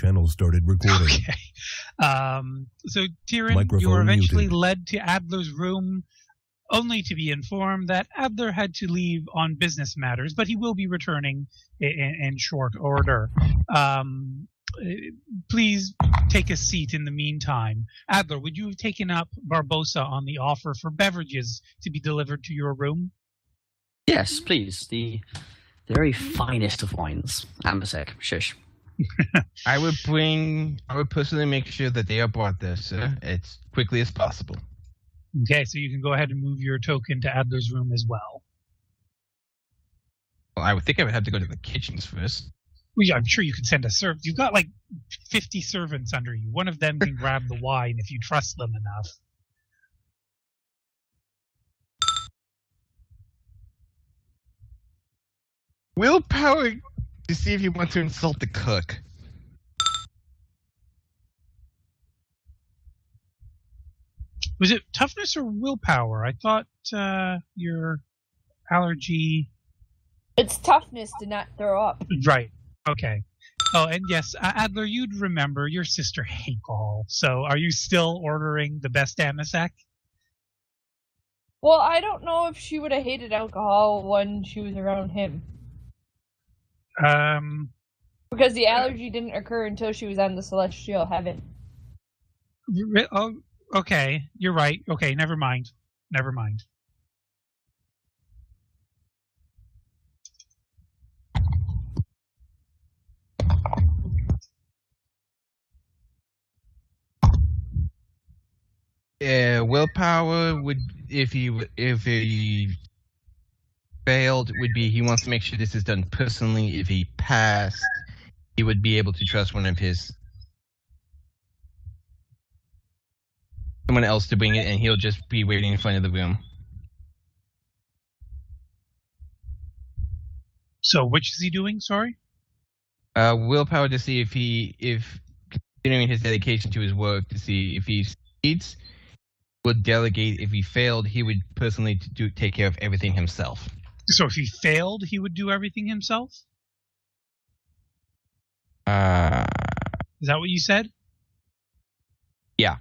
channel started recording. Okay. Um, so, Tyrion, you were eventually muted. led to Adler's room, only to be informed that Adler had to leave on business matters, but he will be returning in, in short order. Um, please take a seat in the meantime. Adler, would you have taken up Barbosa on the offer for beverages to be delivered to your room? Yes, please. The, the very finest of wines. Amasec. Shush. I would bring. I would personally make sure that they are brought there, sir, as quickly as possible. Okay, so you can go ahead and move your token to Adler's room as well. Well, I would think I would have to go to the kitchens first. Well, yeah, I'm sure you can send a servant. You've got like 50 servants under you. One of them can grab the wine if you trust them enough. Willpower to see if you want to insult the cook. Was it toughness or willpower? I thought uh, your allergy. It's toughness to not throw up. Right. Okay. Oh, and yes, uh, Adler, you'd remember your sister hates alcohol. So, are you still ordering the best Amasec? Well, I don't know if she would have hated alcohol when she was around him. Um, Because the allergy didn't occur until she was on the celestial heaven. oh, okay. You're right. Okay, never mind. Never mind. Yeah, willpower would if he if he failed would be he wants to make sure this is done personally. If he passed, he would be able to trust one of his someone else to bring it, and he'll just be waiting in front of the room. So, which is he doing? Sorry. Uh, willpower to see if he if continuing his dedication to his work to see if he succeeds. Would delegate. If he failed, he would personally do take care of everything himself. So, if he failed, he would do everything himself. Uh, Is that what you said? Yeah.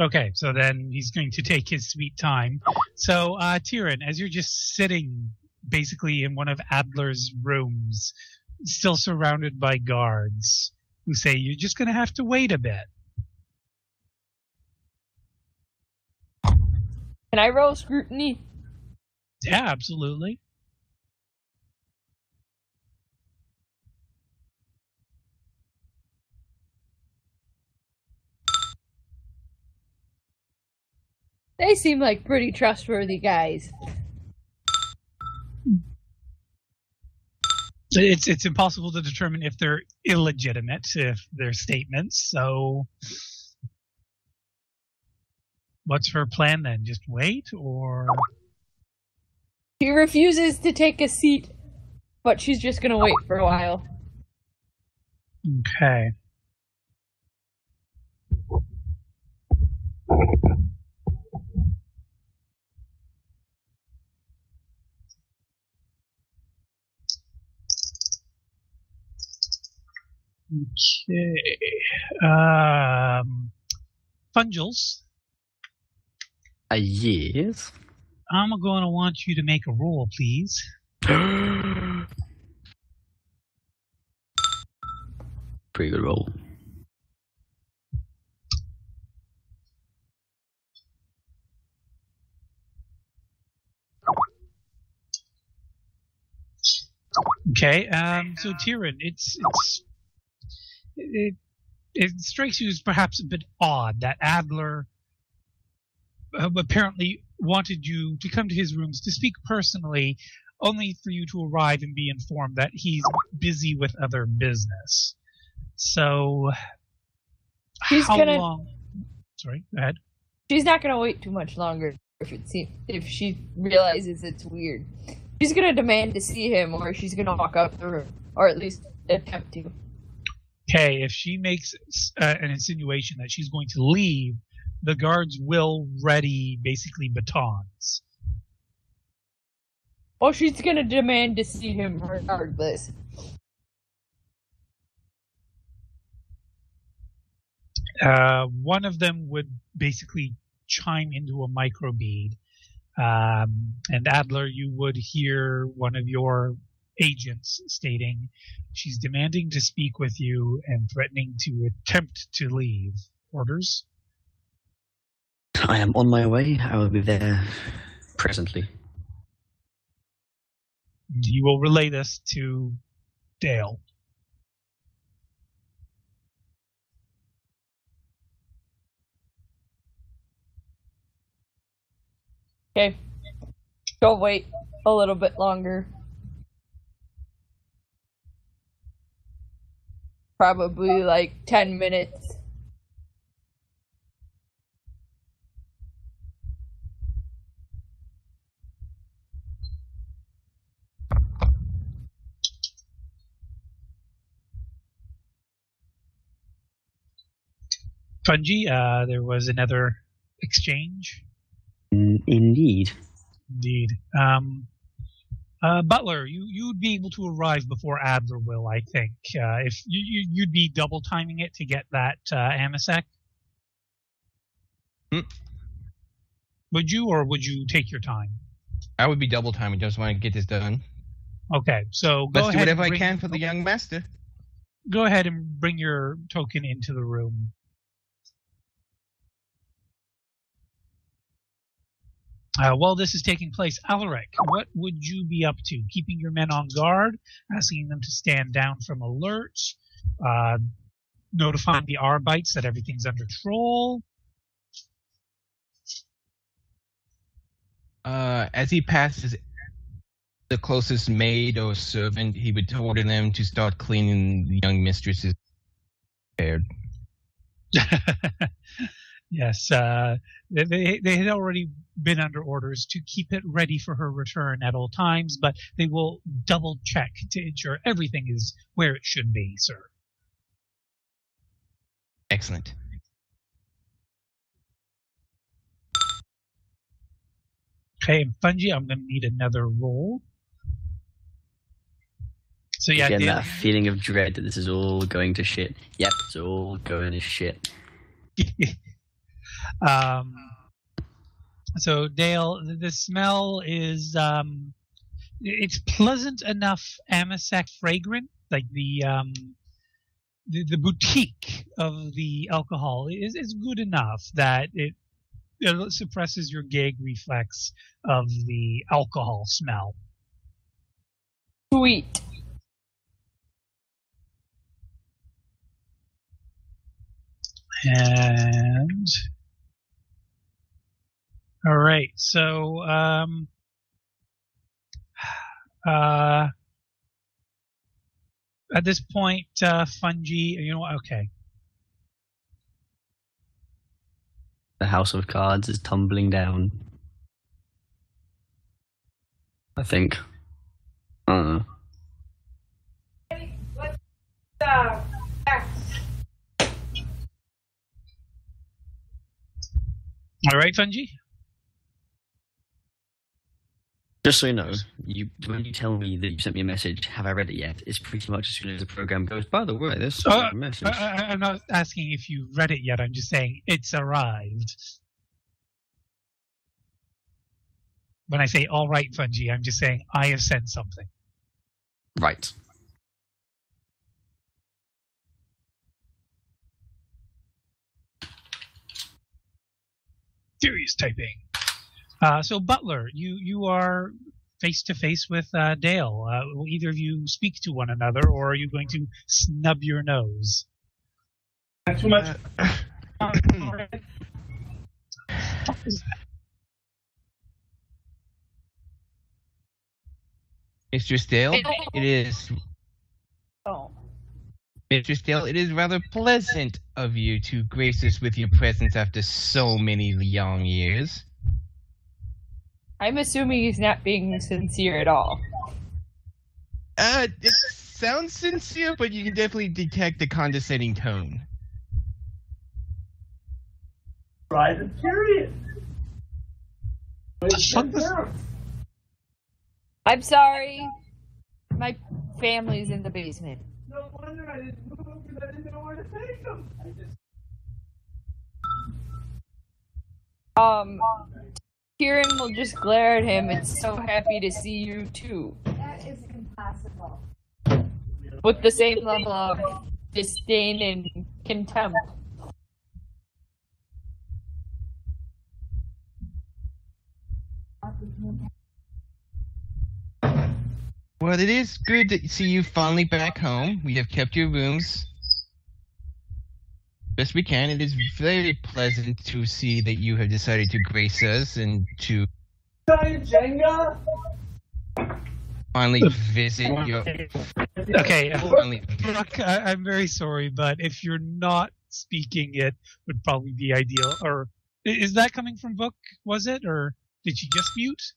Okay, so then he's going to take his sweet time. So, uh, Tyrion, as you're just sitting basically in one of Adler's rooms, still surrounded by guards who say you're just going to have to wait a bit. Can I roll scrutiny? Yeah, absolutely. They seem like pretty trustworthy guys. So It's it's impossible to determine if they're illegitimate, if they're statements. So, what's her plan then? Just wait, or She refuses to take a seat, but she's just gonna wait for a while. okay? Okay. Um, Fungels, Uh, yes. I'm going to want you to make a roll, please. Pretty good roll. Okay. Um, so Tyrion, it's it's it, it strikes you as perhaps a bit odd that Adler uh, apparently wanted you to come to his rooms to speak personally, only for you to arrive and be informed that he's busy with other business. So, He's how gonna- long? Sorry, go ahead. She's not gonna wait too much longer if it see if she realizes it's weird. She's gonna demand to see him, or she's gonna walk out the room, or at least attempt to. Okay, if she makes uh, an insinuation that she's going to leave, the guards will ready basically batons. Well, she's gonna demand to see him regardless. Uh, one of them would basically chime into a microbead. Um, and Adler, you would hear one of your agents stating she's demanding to speak with you and threatening to attempt to leave. Orders? I am on my way. I will be there presently. You will relay this to Dale. Okay. Go wait a little bit longer. Probably like 10 minutes. Fungi, uh, there was another exchange. Mm, Indeed. Indeed. Um, uh, Butler, you you'd be able to arrive before Adler will, I think. Uh, if you, you you'd be double timing it to get that uh, Amasec. Hmm. Would you, or would you take your time? I would be double timing. Just want to get this done. Okay, so go Let's do whatever and I can for the young master. Go ahead and bring your token into the room. Uh, while this is taking place, Alaric, what would you be up to? Keeping your men on guard, asking them to stand down from alerts, uh, notifying the Arbites that everything's under control. Uh, as he passes the closest maid or servant, he would order them to start cleaning the young mistress's hair. yes, uh, they- they they had already been under orders to keep it ready for her return at all times, but they will double check to ensure everything is where it should be, sir. Excellent. Okay, and Fungi, I'm going to need another roll. So yeah, Again, that feeling of dread that this is all going to shit. Yep, it's all going to shit. um, so Dale, the, smell is um, it's pleasant enough amasec fragrant, like the um, the, the boutique of the alcohol is is good enough that it, it suppresses your gag reflex of the alcohol smell. Sweet. And all right, so um, uh, at this point, uh, fungi. You know, what, okay. The house of cards is tumbling down. I think. I don't know. All right, fungi. Just so you know, you when you tell me that you sent me a message, have I read it yet? It's pretty much as soon as the program goes. By the way, this Uh, a message. I, I, I'm not asking if you've read it yet. I'm just saying it's arrived. When I say all right, fungi, I'm just saying I have sent something. right. Furious typing. Uh, so Butler, you you are face to face with uh, Dale. Uh, will either of you speak to one another, or are you going to snub your nose? Not too much. Mistress Dale, it is Oh. Mistress Dale, it is rather pleasant of you to grace us with your presence after so many long years. I'm assuming he's not being sincere at all. Uh, it sounds sincere, but you can definitely detect the condescending tone. Rise and period. Fuck this- I'm sorry. My family's in the basement. No wonder I didn't move because I didn't know where to take them. I just Um, Kieran will just glare at him. It's so happy to see you too. That is impossible. With the same level of disdain and contempt. Well, it is good to see you finally back home. We have kept your rooms best we can. It is very pleasant to see that you have decided to grace us and to Jenga? finally visit your. Okay, Finally, Brooke, I, I'm very sorry, but if you're not speaking, it would probably be ideal. Or is that coming from Book? Was it, or did she just mute?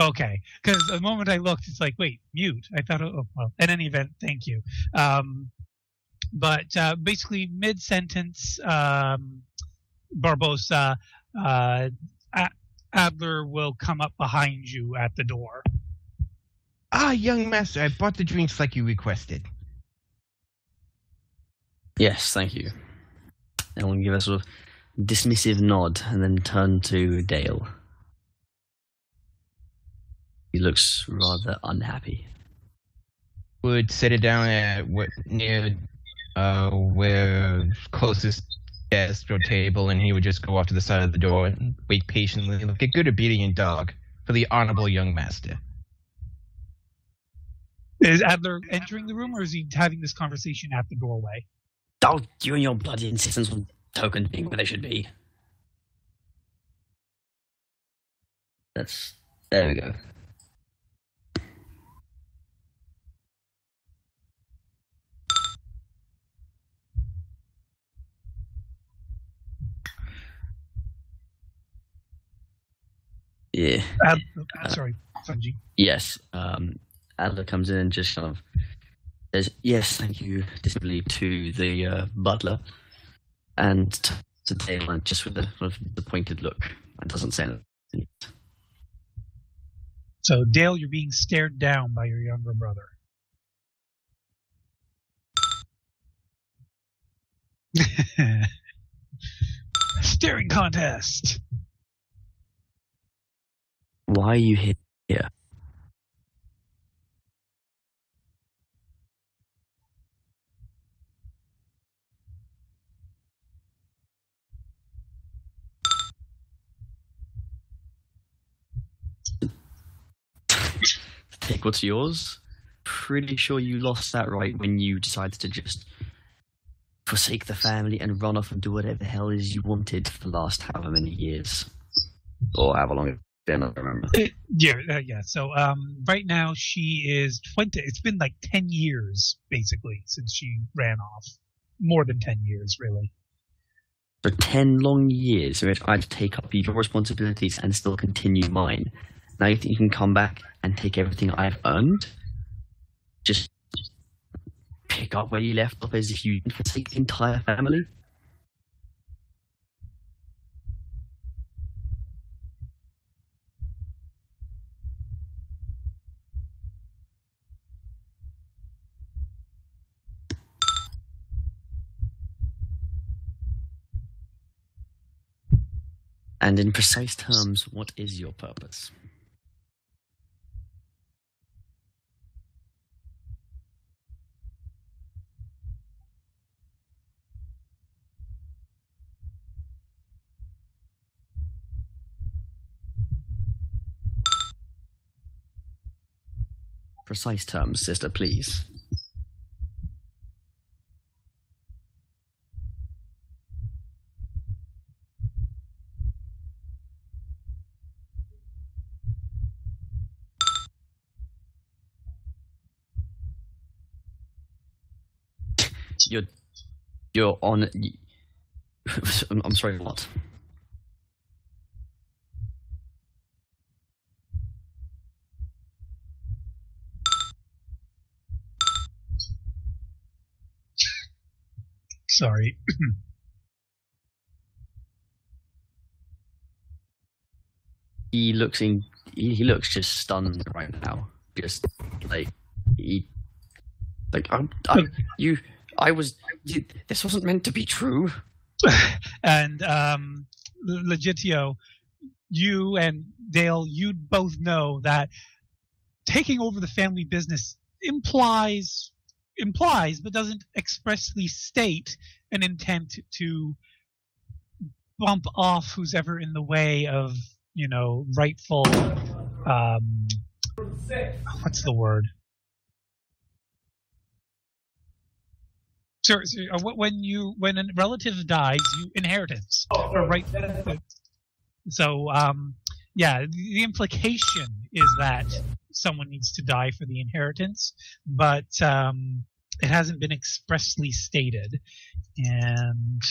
Okay, because the moment I looked, it's like, wait, mute. I thought, oh, well, in any event, thank you. Um, but uh, basically, mid sentence, um, Barbosa, uh, Adler will come up behind you at the door. ah, young master, I bought the drinks like you requested. Yes, thank you. And will give a sort of dismissive nod and then turn to Dale. He looks rather unhappy. Would set it down at what near uh where closest desk or table, and he would just go off to the side of the door and wait patiently, like a good obedient dog, for the honorable young master. Is Adler entering the room, or is he having this conversation at the doorway? Oh, you and your bloody insistence on tokens being where they should be. That's there we go. Yeah. Ad- uh, sorry, Sanji. Yes. Um, Adler comes in and just kind of says, "Yes, thank you," distinctly to the uh, butler, and to Dale, and just with a sort of disappointed look, and doesn't say anything. So, Dale, you're being stared down by your younger brother. Staring contest. Why are you here? here? Take what's yours. Pretty sure you lost that right when you decided to just forsake the family and run off and do whatever the hell is you wanted for the last however many years. Or however long remember. Uh, yeah, uh, yeah. So, um, right now she is 20. It's been like 10 years, basically, since she ran off. More than 10 years, really. for 10 long years in which I had to take up your responsibilities and still continue mine. Now you think you can come back and take everything I've earned? Just pick up where you left off as if you forsake the entire family? And in precise terms, what is your purpose? Precise terms, sister, please. You're, you're on. I'm sorry, what? Sorry. He looks in. He, he looks just stunned right now. Just like he, like I'm. I'm you. I was. This wasn't meant to be true. and um, Legitio, you and Dale, you both know that taking over the family business implies implies but doesn't expressly state an intent to bump off who's ever in the way of you know rightful um what's the word Sir, uh, when you when a relative dies, you inheritance right. So, um, yeah, the the implication is that someone needs to die for the inheritance, but um, it hasn't been expressly stated, and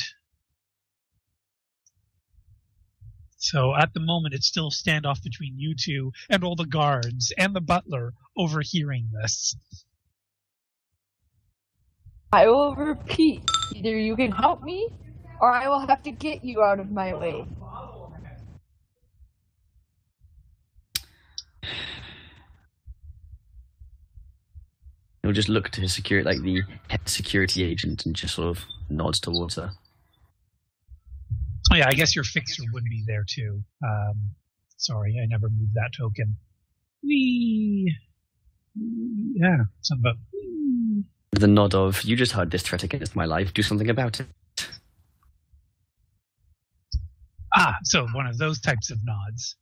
so at the moment it's still a standoff between you two and all the guards and the butler overhearing this. I will repeat. Either you can help me, or I will have to get you out of my way. He'll just look to his security, like the head security agent, and just sort of nods towards her. Oh yeah, I guess your fixer would be there too. Um, sorry, I never moved that token. Wee. Yeah, something about. A nod of, "You just heard this threat against my life. Do something about it." Ah, so one of those types of nods.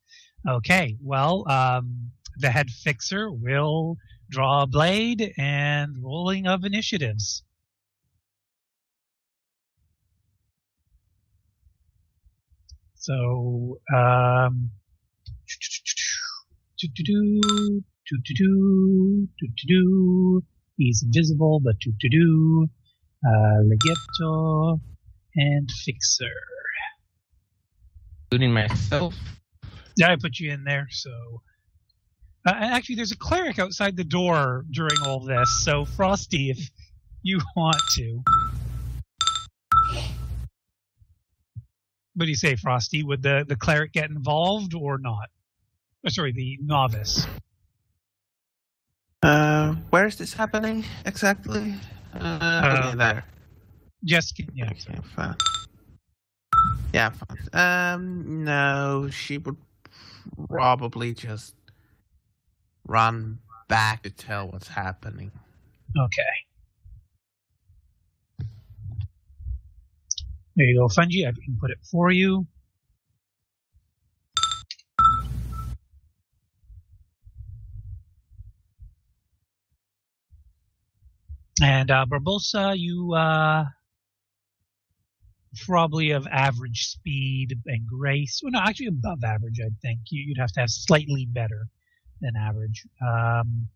Okay, well, um, the head fixer will draw a blade and rolling of initiatives. So, um, do-do-do, do-do-do, do-do-do. He's invisible, but do-do-do. Uh, Legato and Fixer. Including myself. Yeah, I put you in there. So, uh, actually, there's a cleric outside the door during all this. So, Frosty, if you want to, what do you say, Frosty? Would the the cleric get involved or not? Oh, sorry, the novice. Uh, where is this happening exactly? Uh, okay, there. Just yeah. Okay, fine. Yeah, fine. Um, no, she would probably just run back to tell what's happening. Okay. There you go, Fungi. I can put it for you. And uh, Barbosa, you uh, probably of average speed and grace. Well, no, actually above average, I think. You, you'd have to have slightly better than average. Um,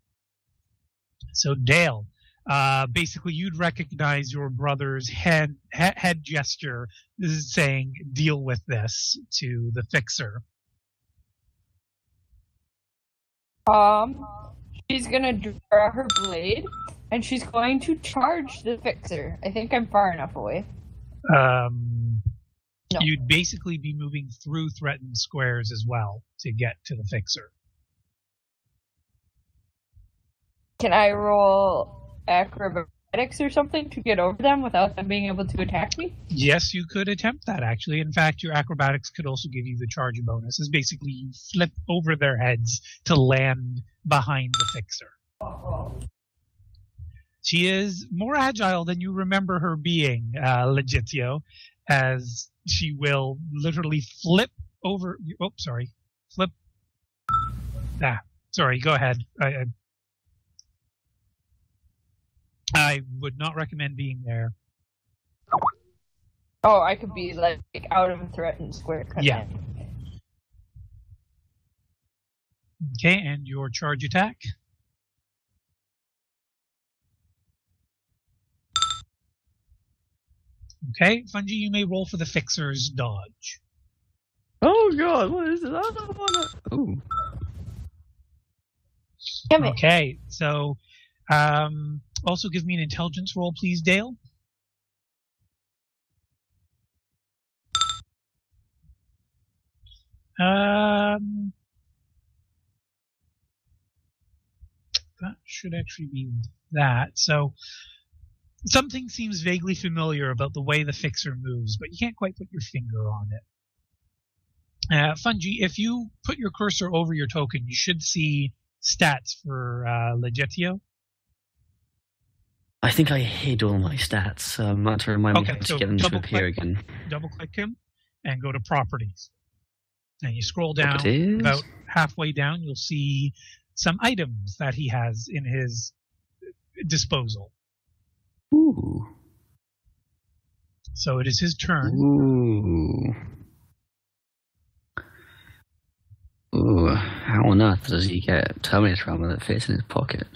so Dale, uh, basically, you'd recognize your brother's head he- head gesture. Saying, "Deal with this" to the fixer. Um, she's gonna draw her blade, and she's going to charge the fixer. I think I'm far enough away. Um, No. You'd basically be moving through threatened squares as well to get to the fixer. Can I roll acrobatics or something to get over them without them being able to attack me? Yes, you could attempt that actually. In fact, your acrobatics could also give you the charge bonus. Is basically you flip over their heads to land behind the fixer. She is more agile than you remember her being, uh, Legitio, as she will literally flip over. Oh, sorry, flip. Ah, sorry. Go ahead. I, I, I would not recommend being there. Oh, I could be like out of a threatened square. Yeah. Okay, and your charge attack. Okay, Fungi, you may roll for the fixer's dodge. Oh God, what is it? I don't wanna. Ooh. Damn it. Okay, so um, also give me an intelligence roll, please, Dale. Um, that should actually be that. So something seems vaguely familiar about the way the fixer moves, but you can't quite put your finger on it. Uh, Fungi, if you put your cursor over your token, you should see stats for uh, Legetio. I think I hid all my stats, so I'm about to remind Okay, me how to get them to appear click. again. Double click him and go to properties. And you scroll down about halfway down, you'll see some items that he has in his disposal. Ooh. So it is his turn. Ooh. Ooh. How on earth does he get Terminator armor that fits in his pocket?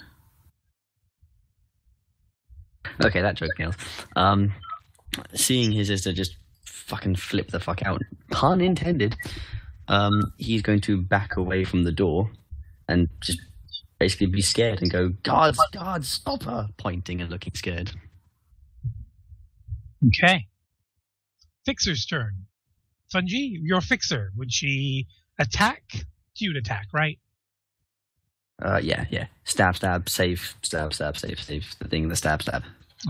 Okay, that joke nails. Um, seeing his sister just fucking flip the fuck out, pun intended, um, he's going to back away from the door and just basically be scared and go, guards, guards, stop her, pointing and looking scared. Okay. Fixer's turn. Fungi, your fixer. Would she attack? You'd attack, right? Uh, yeah, yeah. Stab, stab, save, stab, stab, save, save. The thing, the stab, stab.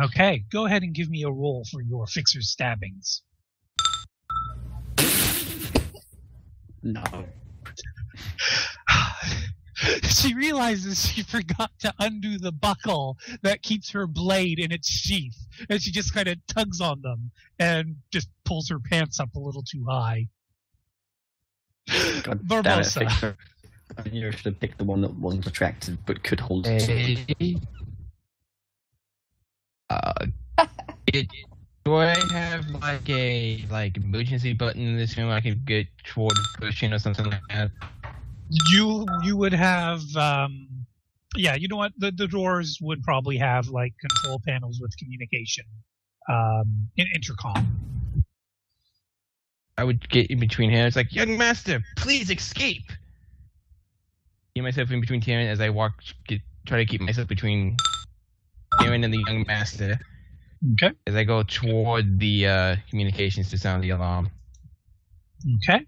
Okay, go ahead and give me a roll for your fixer's stabbings. No. she realizes she forgot to undo the buckle that keeps her blade in its sheath, and she just kind of tugs on them and just pulls her pants up a little too high. God damn it, Barbosa. Victor. I knew I should have picked the one that wasn't attractive but could hold a. Hey. Uh, it, do I have like a like emergency button in this room I can get toward pushing or something like that? You you would have um yeah, you know what? The the doors would probably have like control panels with communication. Um in intercom. I would get in between here. It's like, young master, please escape. Get myself in between Tyrion as I walk, get, try to keep myself between Tyrion and the young master Okay. as I go toward the uh, communications to sound the alarm. Okay.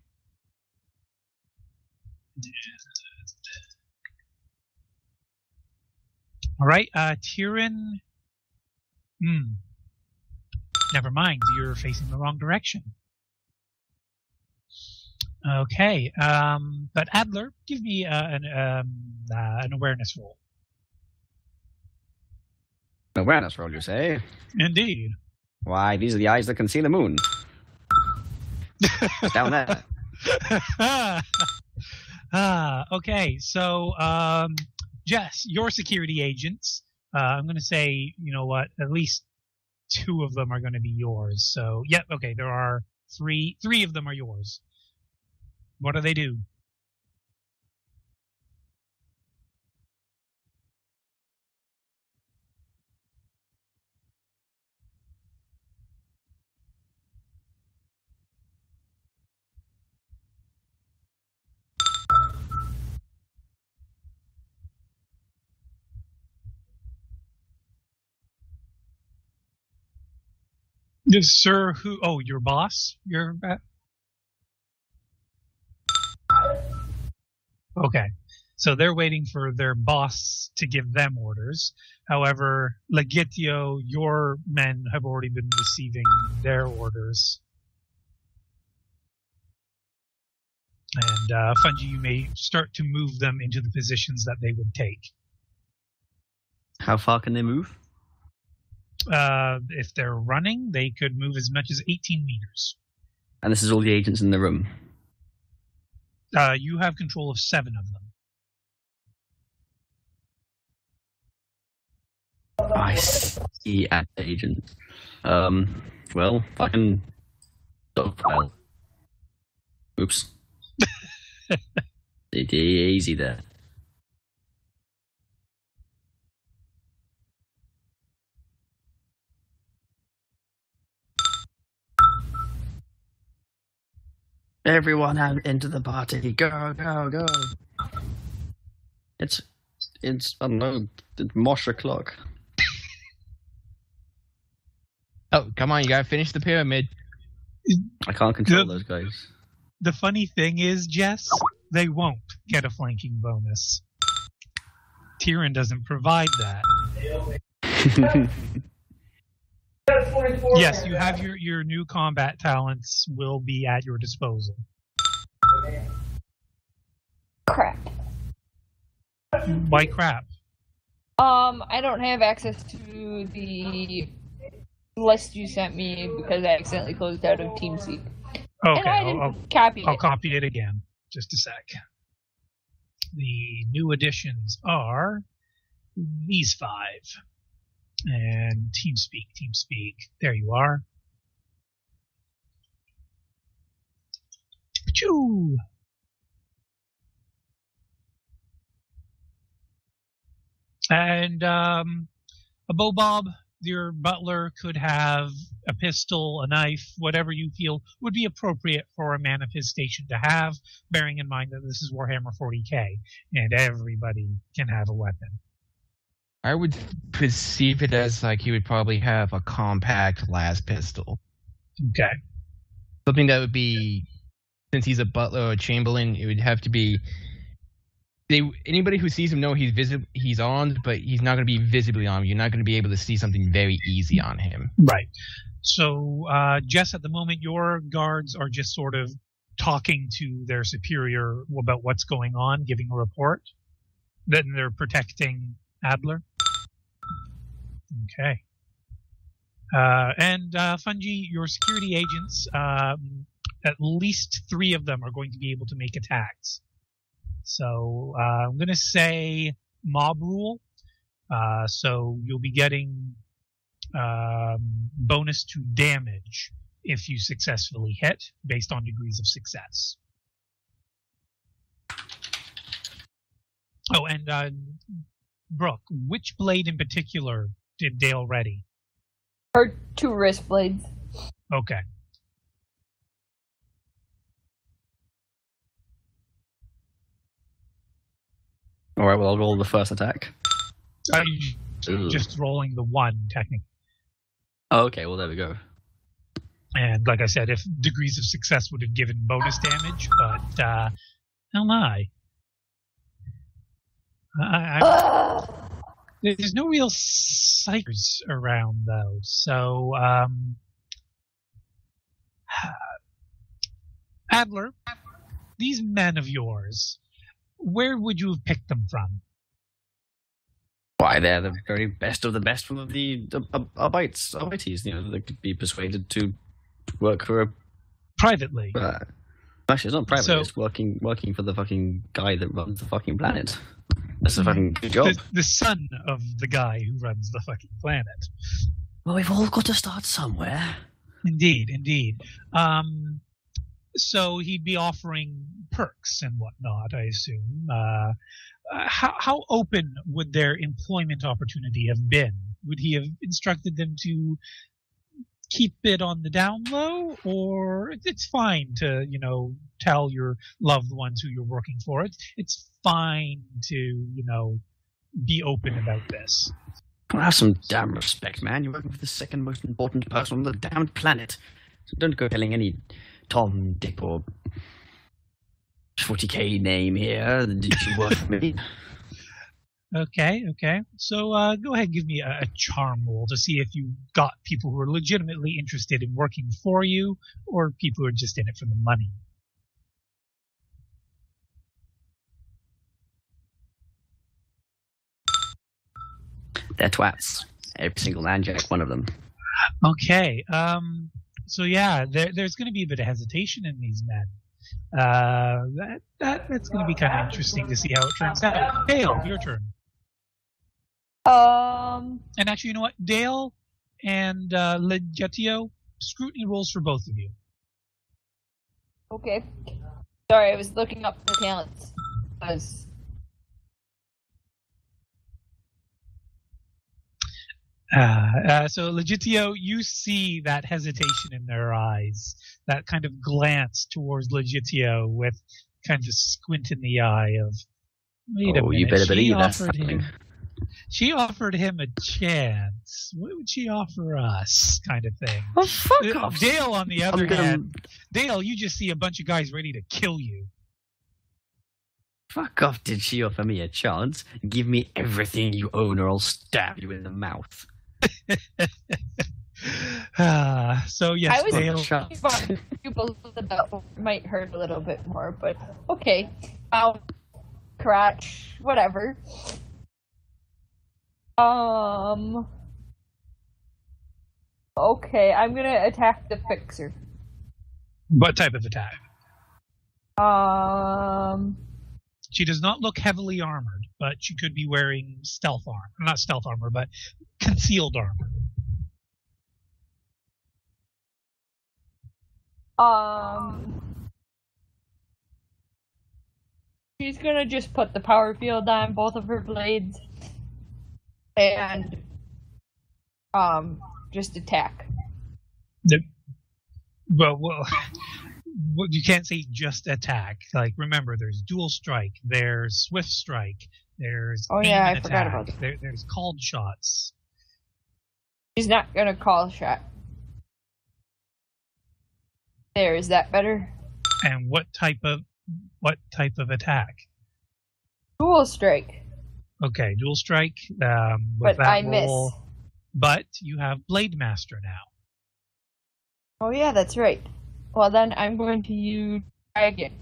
All right, uh, Tyrion. Hmm. Never mind. You're facing the wrong direction. Okay. Um, but Adler, give me uh, an um, uh, an awareness roll. Awareness roll, you say? Indeed. Why, these are the eyes that can see the moon. Down there. ah, okay. So, um, Jess, your security agents. Uh, I'm going to say, you know what? At least two of them are going to be yours. So, yep. Okay, there are three. Three of them are yours. What do they do? Yes, sir. Who? Oh, your boss. Your. Uh... Okay. So they're waiting for their boss to give them orders. However, Legitio, your men have already been receiving their orders. And uh, Fungi, you may start to move them into the positions that they would take. How far can they move? Uh, if they're running, they could move as much as 18 meters. And this is all the agents in the room. Uh, you have control of seven of them. I see at agents. Um, well, fucking stockpile. Oops. Easy there. Everyone out into the party. Go, go, go. It's, it's, I don't know, it's mosh o'clock. Oh, come on, you gotta finish the pyramid. I can't control The- those guys. The funny thing is, Jess, they won't get a flanking bonus. Tyrion doesn't provide that. Yes, you have your, your new combat talents will be at your disposal. Crap. Why crap? Um, I don't have access to the list you sent me because I accidentally closed out of TeamSpeak. Okay, and I I'll, didn't I'll, copy I'll it. copy it again. Just a sec. The new additions are these five. And TeamSpeak, TeamSpeak. There you are. Choo! And um, a bow bob, your butler could have a pistol, a knife, whatever you feel would be appropriate for a man of his station to have, bearing in mind that this is Warhammer 40k and everybody can have a weapon. I would perceive it as like he would probably have a compact las pistol. Okay. Something that would be, since he's a butler or a chamberlain, it would have to be. They anybody who sees him know he's visible, he's armed, but he's not going to be visibly armed. You're not going to be able to see something very easy on him. Right. So, uh, Jess, at the moment, your guards are just sort of talking to their superior about what's going on, giving a report. Then they're protecting Adler. Okay. Uh, and uh, Fungi, your security agents, um, at least three of them are going to be able to make attacks. So uh, I'm going to say mob rule. Uh, so you'll be getting um, bonus to damage if you successfully hit based on degrees of success. Oh, and uh, Brooke, which blade in particular did Dale ready? Her two wrist blades. Okay. All right, well, I'll roll the first attack. Ugh. just rolling the one, technically. Oh, okay, well, there we go. And like I said, if degrees of success would have given bonus damage, but uh, hell my. I, I, Ugh. There's no real psykers around though, so um, Adler, these men of yours, where would you have picked them from? Why, they're the very best of the best from the Abites, uh, Arbites, Arbites, you know, they could be persuaded to work for a. Privately. Uh, actually, it's not private, So- it's working working for the fucking guy that runs the fucking planet. That's a fucking good job. The, the son of the guy who runs the fucking planet. Well, we've all got to start somewhere. Indeed, indeed. Um, so he'd be offering perks and whatnot, I assume. Uh, uh, how, how open would their employment opportunity have been? Would he have instructed them to keep it on the down low, or it's fine to, you know, tell your loved ones who you're working for? It's, it's fine to, you know, be open about this. Well, have some damn respect, man. You're working for the second most important person on the damned planet. So don't go telling any Tom, Dick, or 40k name here that you work for me. Okay, okay. So uh, go ahead and give me a, a charm roll to see if you got people who are legitimately interested in working for you or people who are just in it for the money. They're twats. Every single landjack, one of them. Okay. Um, so yeah, there, there's going to be a bit of hesitation in these men. Uh, that, that that's going to be kind of interesting to see how it turns out. Dale, your turn. Um. And actually, you know what? Dale and uh, Legetio, scrutiny rolls for both of you. Okay. Sorry, I was looking up the talents. Because Uh, uh, so Legitio, you see that hesitation in their eyes, that kind of glance towards Legitio with kind of a squint in the eye of, wait a oh, minute, you better she believe that's offered happening. him, she offered him a chance. What would she offer us? Kind of thing. Oh, fuck Uh, off. Dale, on the other gonna- hand, Dale, you just see a bunch of guys ready to kill you. Fuck off, did she offer me a chance? Give me everything you own or I'll stab you in the mouth. Ah, so yes, I was Dale. Shut. thinking about you below the belt might hurt a little bit more, but okay. Um, crotch, whatever. Um. Okay, I'm gonna attack the fixer. What type of attack? Um. She does not look heavily armored, but she could be wearing stealth armor. Not stealth armor, but concealed armor. Um. She's gonna just put the power field on both of her blades and um just attack. Well, well, well, you can't say just attack. Like, remember, there's dual strike, there's swift strike, there's Oh, yeah, I forgot about that. There, there's called shots. He's not gonna call a shot. There, is that better? And what type of what type of attack? Dual strike. Okay, dual strike. Um, with But that I miss. but you have blade master now. Oh yeah, that's right. Well then I'm going to use try again.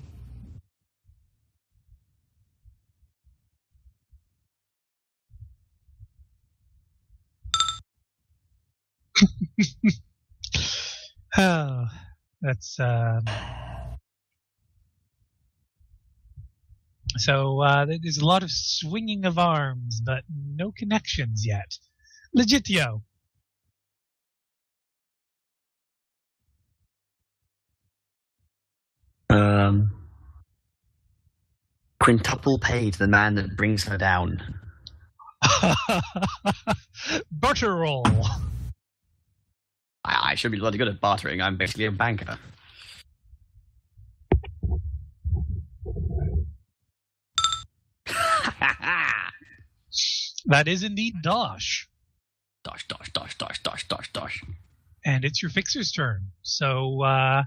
Oh, that's um. So uh, there's a lot of swinging of arms, but no connections yet. Legitio. Um, quintuple pay to the man that brings her down. Barter roll. I, I should be bloody good at bartering. I'm basically a banker. That is indeed Dosh. Dosh, dosh, dosh, dosh, dosh, dosh, dosh. and it's your fixer's turn. So, uh,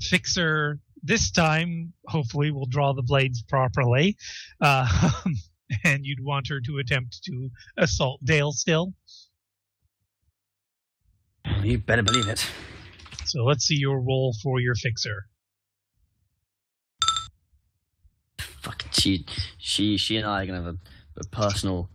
fixer this time hopefully will draw the blades properly, uh, and you'd want her to attempt to assault Dale still. You better believe it. So let's see your roll for your fixer. Fucking she, she, she and I are gonna have a, a personal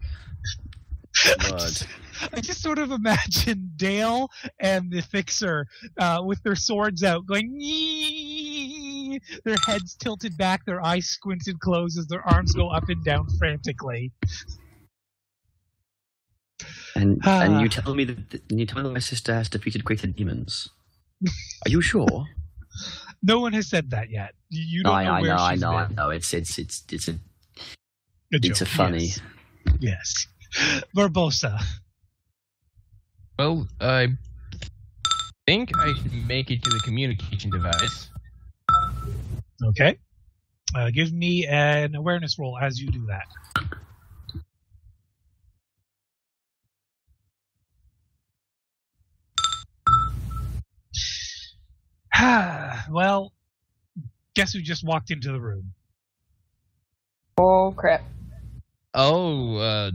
word. I just sort of imagine Dale and the fixer uh, with their swords out, going, "Yee!" their heads tilted back, their eyes squinted closed as their arms go up and down frantically. And Ah. and you tell me that you tell me my sister has defeated greater demons. Are you sure? No one has said that yet. You don't I, know I where know, I she's know, I know. It's it's it's it's a Good it's a funny. Yes. yes. Barbosa. Well, I think I should make it to the communication device. Okay. Uh, give me an awareness roll as you do that. well, guess who just walked into the room? Oh crap. Oh, uh,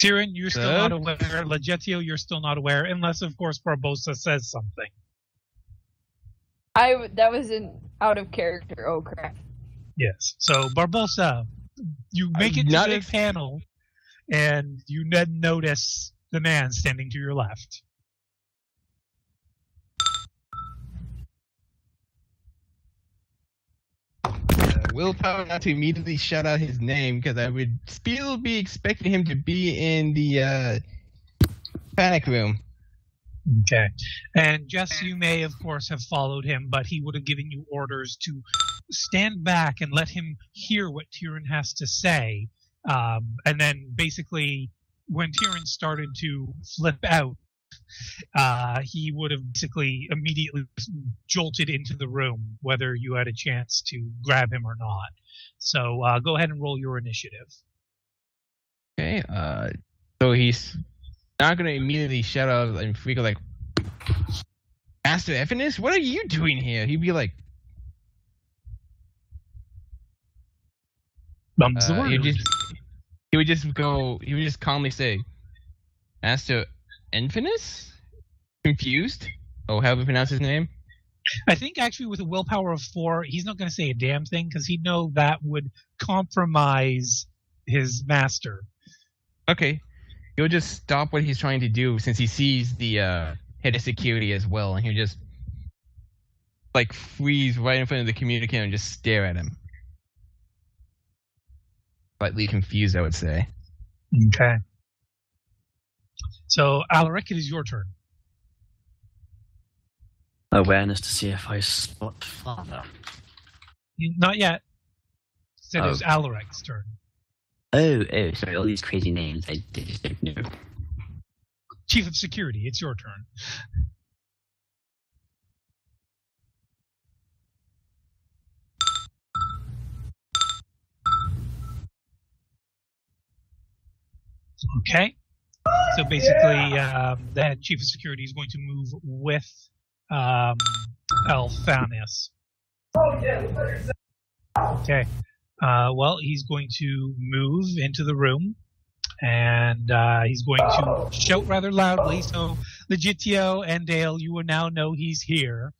Tyrion, you're still Sir? not aware. Legitio, you're still not aware, unless, of course, Barbosa says something. I that was an out of character. Oh crap. Yes. So, Barbosa, you make I'm it to the ex- panel, and you then notice the man standing to your left. Willpower not to immediately shout out his name because I would still be expecting him to be in the uh, panic room. Okay. And Jess, you may, of course, have followed him, but he would have given you orders to stand back and let him hear what Tyrion has to say. Um, and then basically, when Tyrion started to flip out, uh, he would have basically immediately jolted into the room, whether you had a chance to grab him or not. So uh, go ahead and roll your initiative. Okay, uh, so he's not gonna immediately shout out and freak out like, Master Ephinus, what are you doing here? He'd be like, the uh, word. he would just he would just go he would just calmly say, Master Infinus? Confused? Oh, how do we pronounce his name? I think actually with a willpower of four, he's not going to say a damn thing because he'd know that would compromise his master. Okay. He'll just stop what he's trying to do since he sees the uh, head of security as well, and he'll just like freeze right in front of the communicator and just stare at him. Slightly confused, I would say. Okay. So, Alaric, it is your turn. Awareness to see if I spot father. Not yet. Said it was Oh. Alaric's turn. Oh, oh, sorry, all these crazy names. I, I just don't know. Chief of Security, it's your turn. Okay. So basically, um, the head chief of security is going to move with um. Okay. Uh, well, he's going to move into the room, and uh, he's going to shout rather loudly. So, Legitio and Dale, you will now know he's here.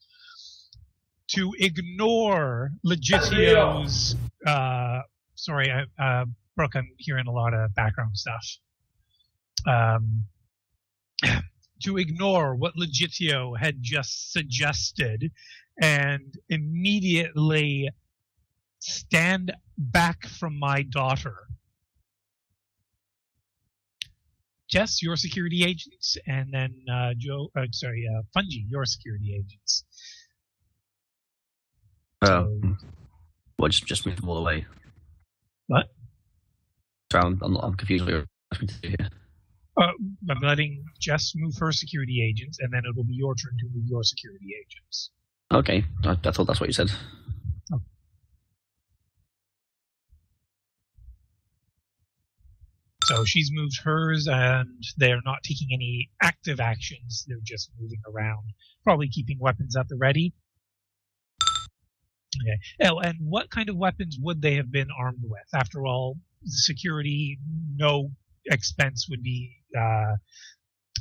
To ignore Legitio's, uh, sorry, I, uh, Brooke, I'm hearing a lot of background stuff. Um, to ignore what Legitio had just suggested and immediately stand back from my daughter. Jess, your security agents, and then uh, Joe, uh, sorry, uh, Fungi, your security agents. Um, well, just, just move them all away. What? Sorry, I'm, I'm, I'm confused what you're asking to do here. Uh, I'm letting Jess move her security agents, and then it'll be your turn to move your security agents. Okay, I, I thought that's what you said. So she's moved hers, and they're not taking any active actions. They're just moving around, probably keeping weapons at the ready. Okay. Oh, and what kind of weapons would they have been armed with? After all, security, no expense would be uh,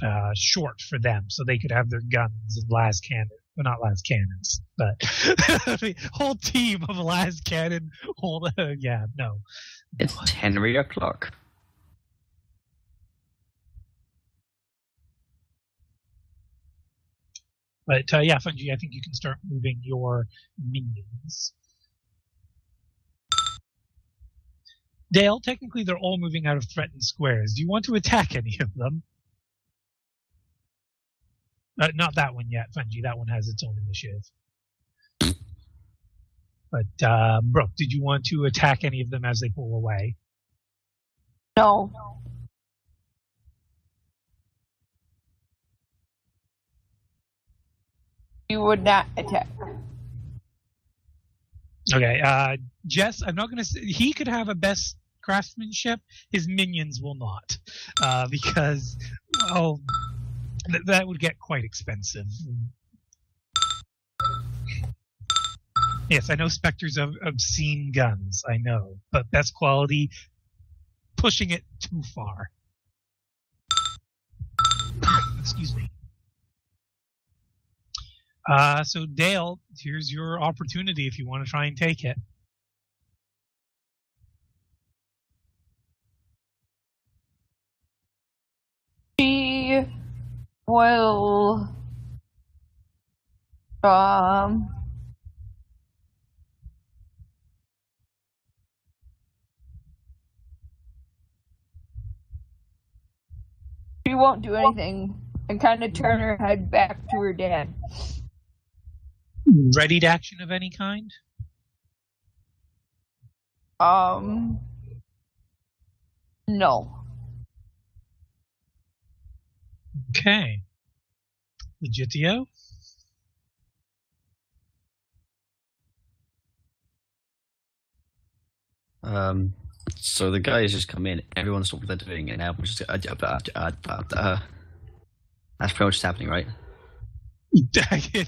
uh, short for them, so they could have their guns and las cannon. Well, not las cannons, but the whole team of las cannon. Hold, uh, yeah, no. It's Henry o'clock. But uh, yeah, Fungi, I think you can start moving your minions. Dale, technically they're all moving out of threatened squares. Do you want to attack any of them? Uh, not that one yet, Fungi. That one has its own initiative. But uh, Brooke, did you want to attack any of them as they pull away? No. You would not attack. Okay, uh, Jess, I'm not going to say he could have a best craftsmanship. His minions will not, uh, because well, th- that would get quite expensive. Yes, I know Spectres of obscene guns. I know, but best quality, pushing it too far. Excuse me. Uh, so Dale, here's your opportunity if you want to try and take it. She will um she won't do anything and kind of turn her head back to her dad. Readied action of any kind? Um no. Okay. Legitio? Um, so the guys just come in, everyone stopped what they're doing, and everyone's just, uh, uh, uh, uh, uh, uh, that's pretty much what's happening, right?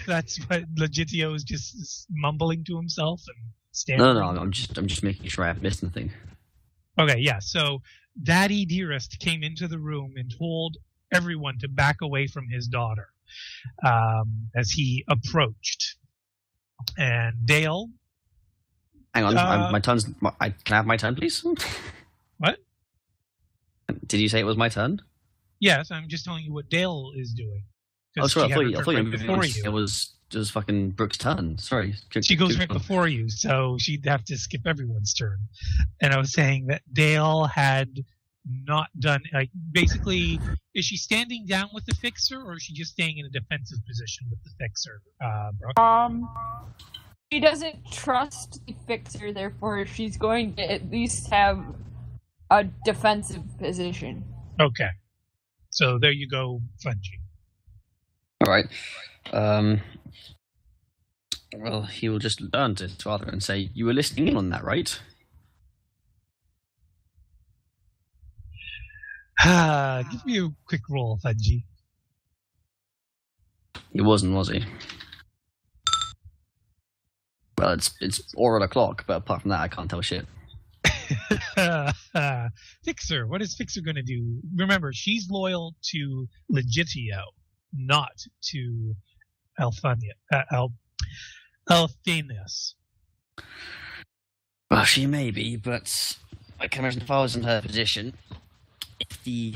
That's what Legitio is just mumbling to himself and standing. No, no, I'm- I'm just, I'm just making sure I haven't missed anything. Okay, yeah. So Daddy Dearest came into the room and told everyone to back away from his daughter um, as he approached. And Dale, Hang on, Uh, my, my turn's. My, I, can I have my turn, please? What? Did you say it was my turn? yes, I'm just telling you what Dale is doing. Oh, sorry. I thought, you, I thought right it before was, you. it was just fucking Brooke's turn. Sorry. She goes right before you, so she'd have to skip everyone's turn. And I was saying that Dale had not done like basically is she standing down with the fixer or is she just staying in a defensive position with the fixer, uh Brooke? Um, she doesn't trust the fixer, therefore she's going to at least have a defensive position. Okay. So there you go, Fungi. All right. Um, well, he will just turn to his father and say, "You were listening in on that, right?" Give me a quick roll, Fungi. He wasn't, was he? Well, it's it's oral o'clock, but apart from that, I can't tell shit. Fixer, what is Fixer going to do? Remember, she's loyal to Legitio, not to Alphania, uh, Al, Alphanius. Well, she may be, but I can imagine if I was in her position, the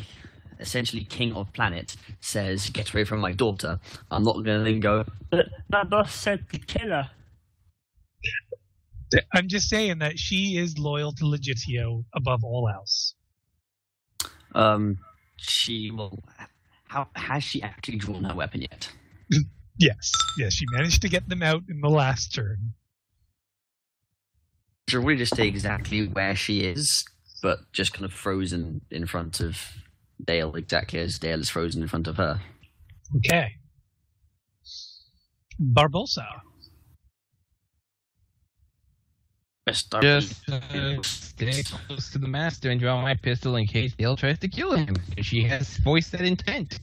essentially king of planet says, "Get away from my daughter," I'm not going to then go. But that boss said to kill her. I'm just saying that she is loyal to Legitio above all else. Um, she will. How has she actually drawn her weapon yet? Yes, yes, she managed to get them out in the last turn. She'll really just stay exactly where she is, but just kind of frozen in front of Dale, exactly as Dale is frozen in front of her. Okay. Barbosa. Best Just uh, stay close to the master and draw my pistol in case Dale tries to kill him. She has voiced that intent.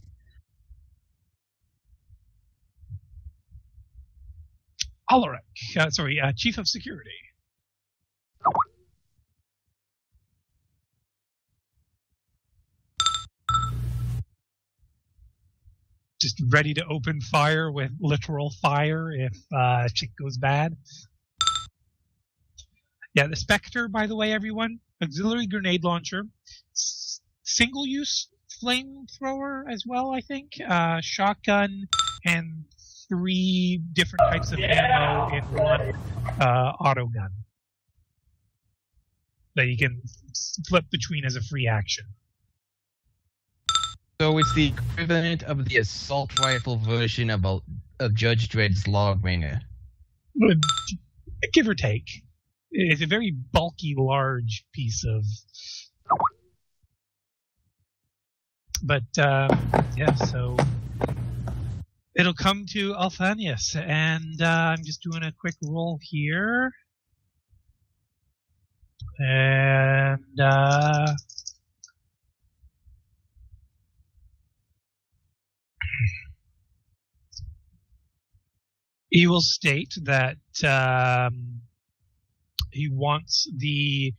Alaric, uh, sorry, uh, Chief of Security. Just ready to open fire with literal fire if uh, shit goes bad. Yeah, the Spectre, by the way, everyone, auxiliary grenade launcher, s- single-use flamethrower as well, I think, uh, shotgun, and three different types of ammo in one uh, auto gun that you can flip between as a free action. So it's the equivalent of the assault rifle version of a, of Judge Dredd's log ringer. Give or take. It's a very bulky, large piece of. But uh, yeah, so it'll come to Alphanius, and uh, I'm just doing a quick roll here, and uh, he will state that um, he wants the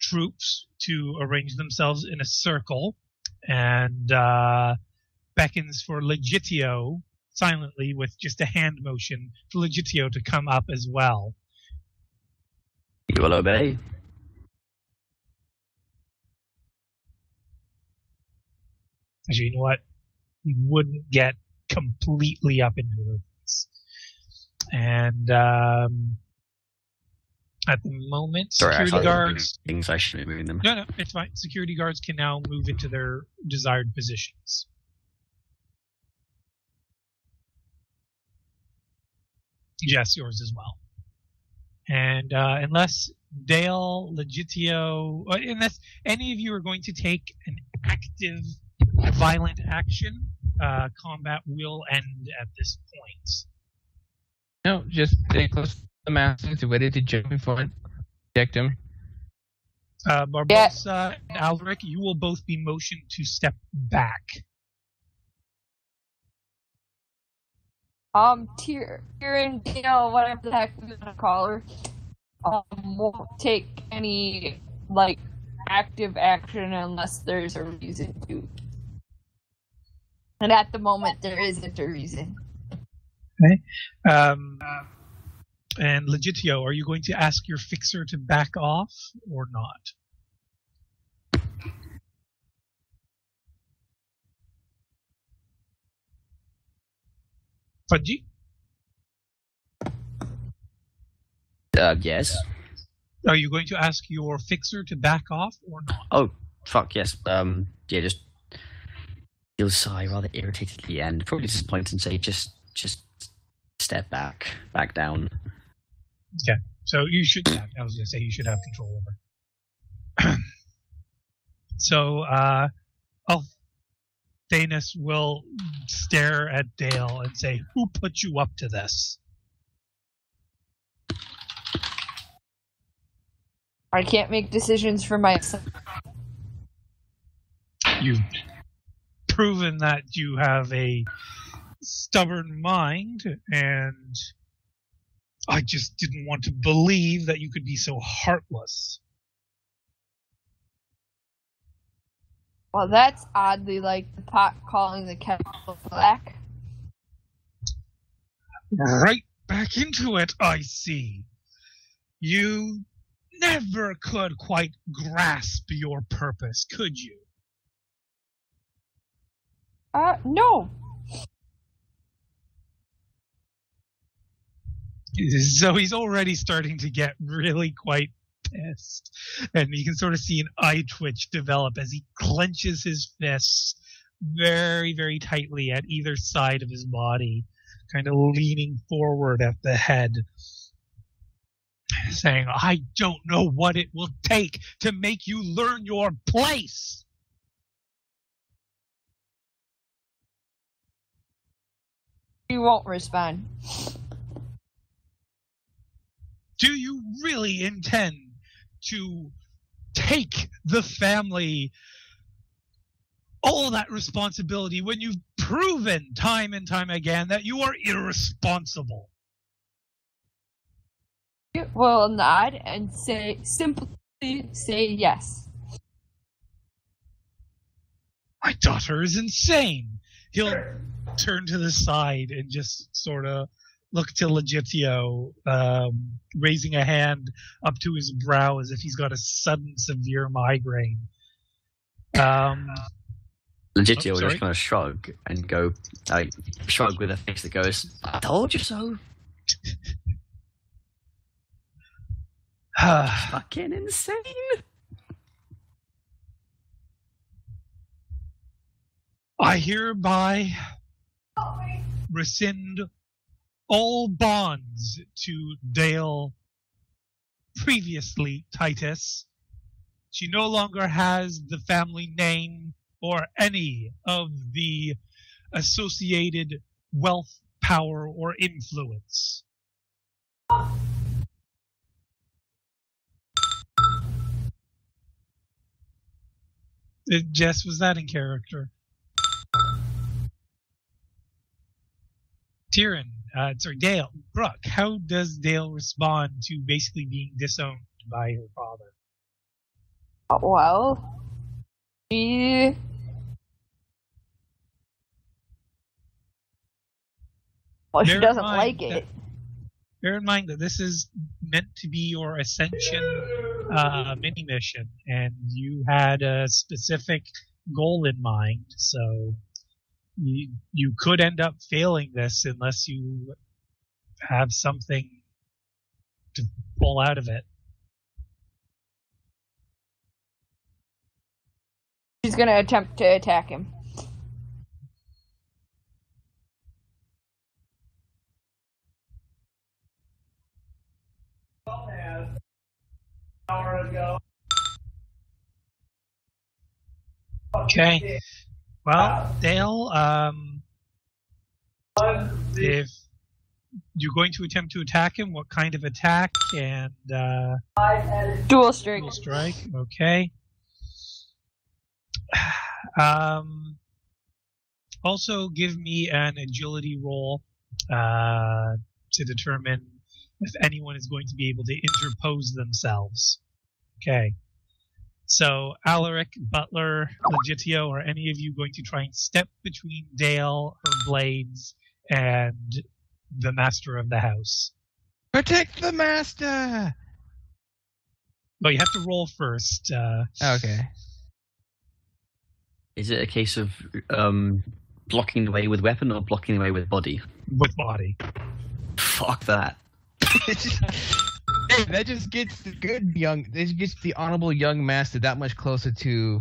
troops to arrange themselves in a circle and uh, beckons for Legitio silently with just a hand motion for Legitio to come up as well. You will obey. Actually, you know what? He wouldn't get completely up into this. And um, at the moment, Sorry, security guards. Things I should be moving them. No, no, it's fine. Security guards can now move into their desired positions. Yes, yours as well. And uh, unless Dale, Legitio, uh, unless any of you are going to take an active, violent action, uh, combat will end at this point. No, just stay close to the master, to ready to jump in front, protect him. Uh, Barbosa and Alaric, you will both be motioned to step back. Um, Tyr- Tyrion, Dale, whatever the heck we gonna call her, um, won't take any, like, active action unless there's a reason to. And at the moment, there isn't a reason. Um, and Legitio, are you going to ask your fixer to back off or not? Fudgy? Uh, yes. Are you going to ask your fixer to back off or not? Oh, fuck, yes. Um, yeah, just. He'll sigh rather irritatedly and probably disappointed and say, just, just step back, back down. Yeah. So you should. Yeah, I was going to say you should have control over. so, uh, Thanos will stare at Dale and say, "Who put you up to this?" I can't make decisions for myself. You've proven that you have a stubborn mind, and I just didn't want to believe that you could be so heartless. Well, that's oddly like the pot calling the kettle black. Right back into it, I see. You never could quite grasp your purpose, could you? Uh, no. So he's already starting to get really quite pissed. And you can sort of see an eye twitch develop as he clenches his fists very, very tightly at either side of his body, kind of leaning forward at the head. Saying, I don't know what it will take to make you learn your place. He won't respond. Do you really intend to take the family all that responsibility when you've proven time and time again that you are irresponsible? He will nod and say simply say yes. My daughter is insane. He'll turn to the side and just sort of look to Legitio, um, raising a hand up to his brow as if he's got a sudden severe migraine. Um, Legitio Oh, will just kind of shrug and go, like, shrug with a face that goes, I told you so. Fucking insane. I hereby rescind all bonds to Dale, previously Titus. She no longer has the family name or any of the associated wealth, power, or influence. Uh, Jess, was that in character? Tyrion, uh, sorry, Dale, Brooke, how does Dale respond to basically being disowned by her father? Well, she. Well, she Bear doesn't like that- it. Bear in mind that this is meant to be your ascension uh, mini mission, and you had a specific goal in mind. So you you could end up failing this unless you have something to pull out of it. She's gonna attempt to attack him. Okay. Well, Dale, um, if you're going to attempt to attack him, what kind of attack and uh, Dual strike. Dual strike. Okay. Um, also, give me an agility roll uh, to determine if anyone is going to be able to interpose themselves. Okay. So, Alaric, Butler, Legitio, are any of you going to try and step between Dale, her blades, and the master of the house? Protect the master. Well, you have to roll first. Uh, Okay. Is it a case of um, blocking the way with weapon or blocking the way with body? with body. Fuck that. That just gets the good young. This gets the honorable young master that much closer to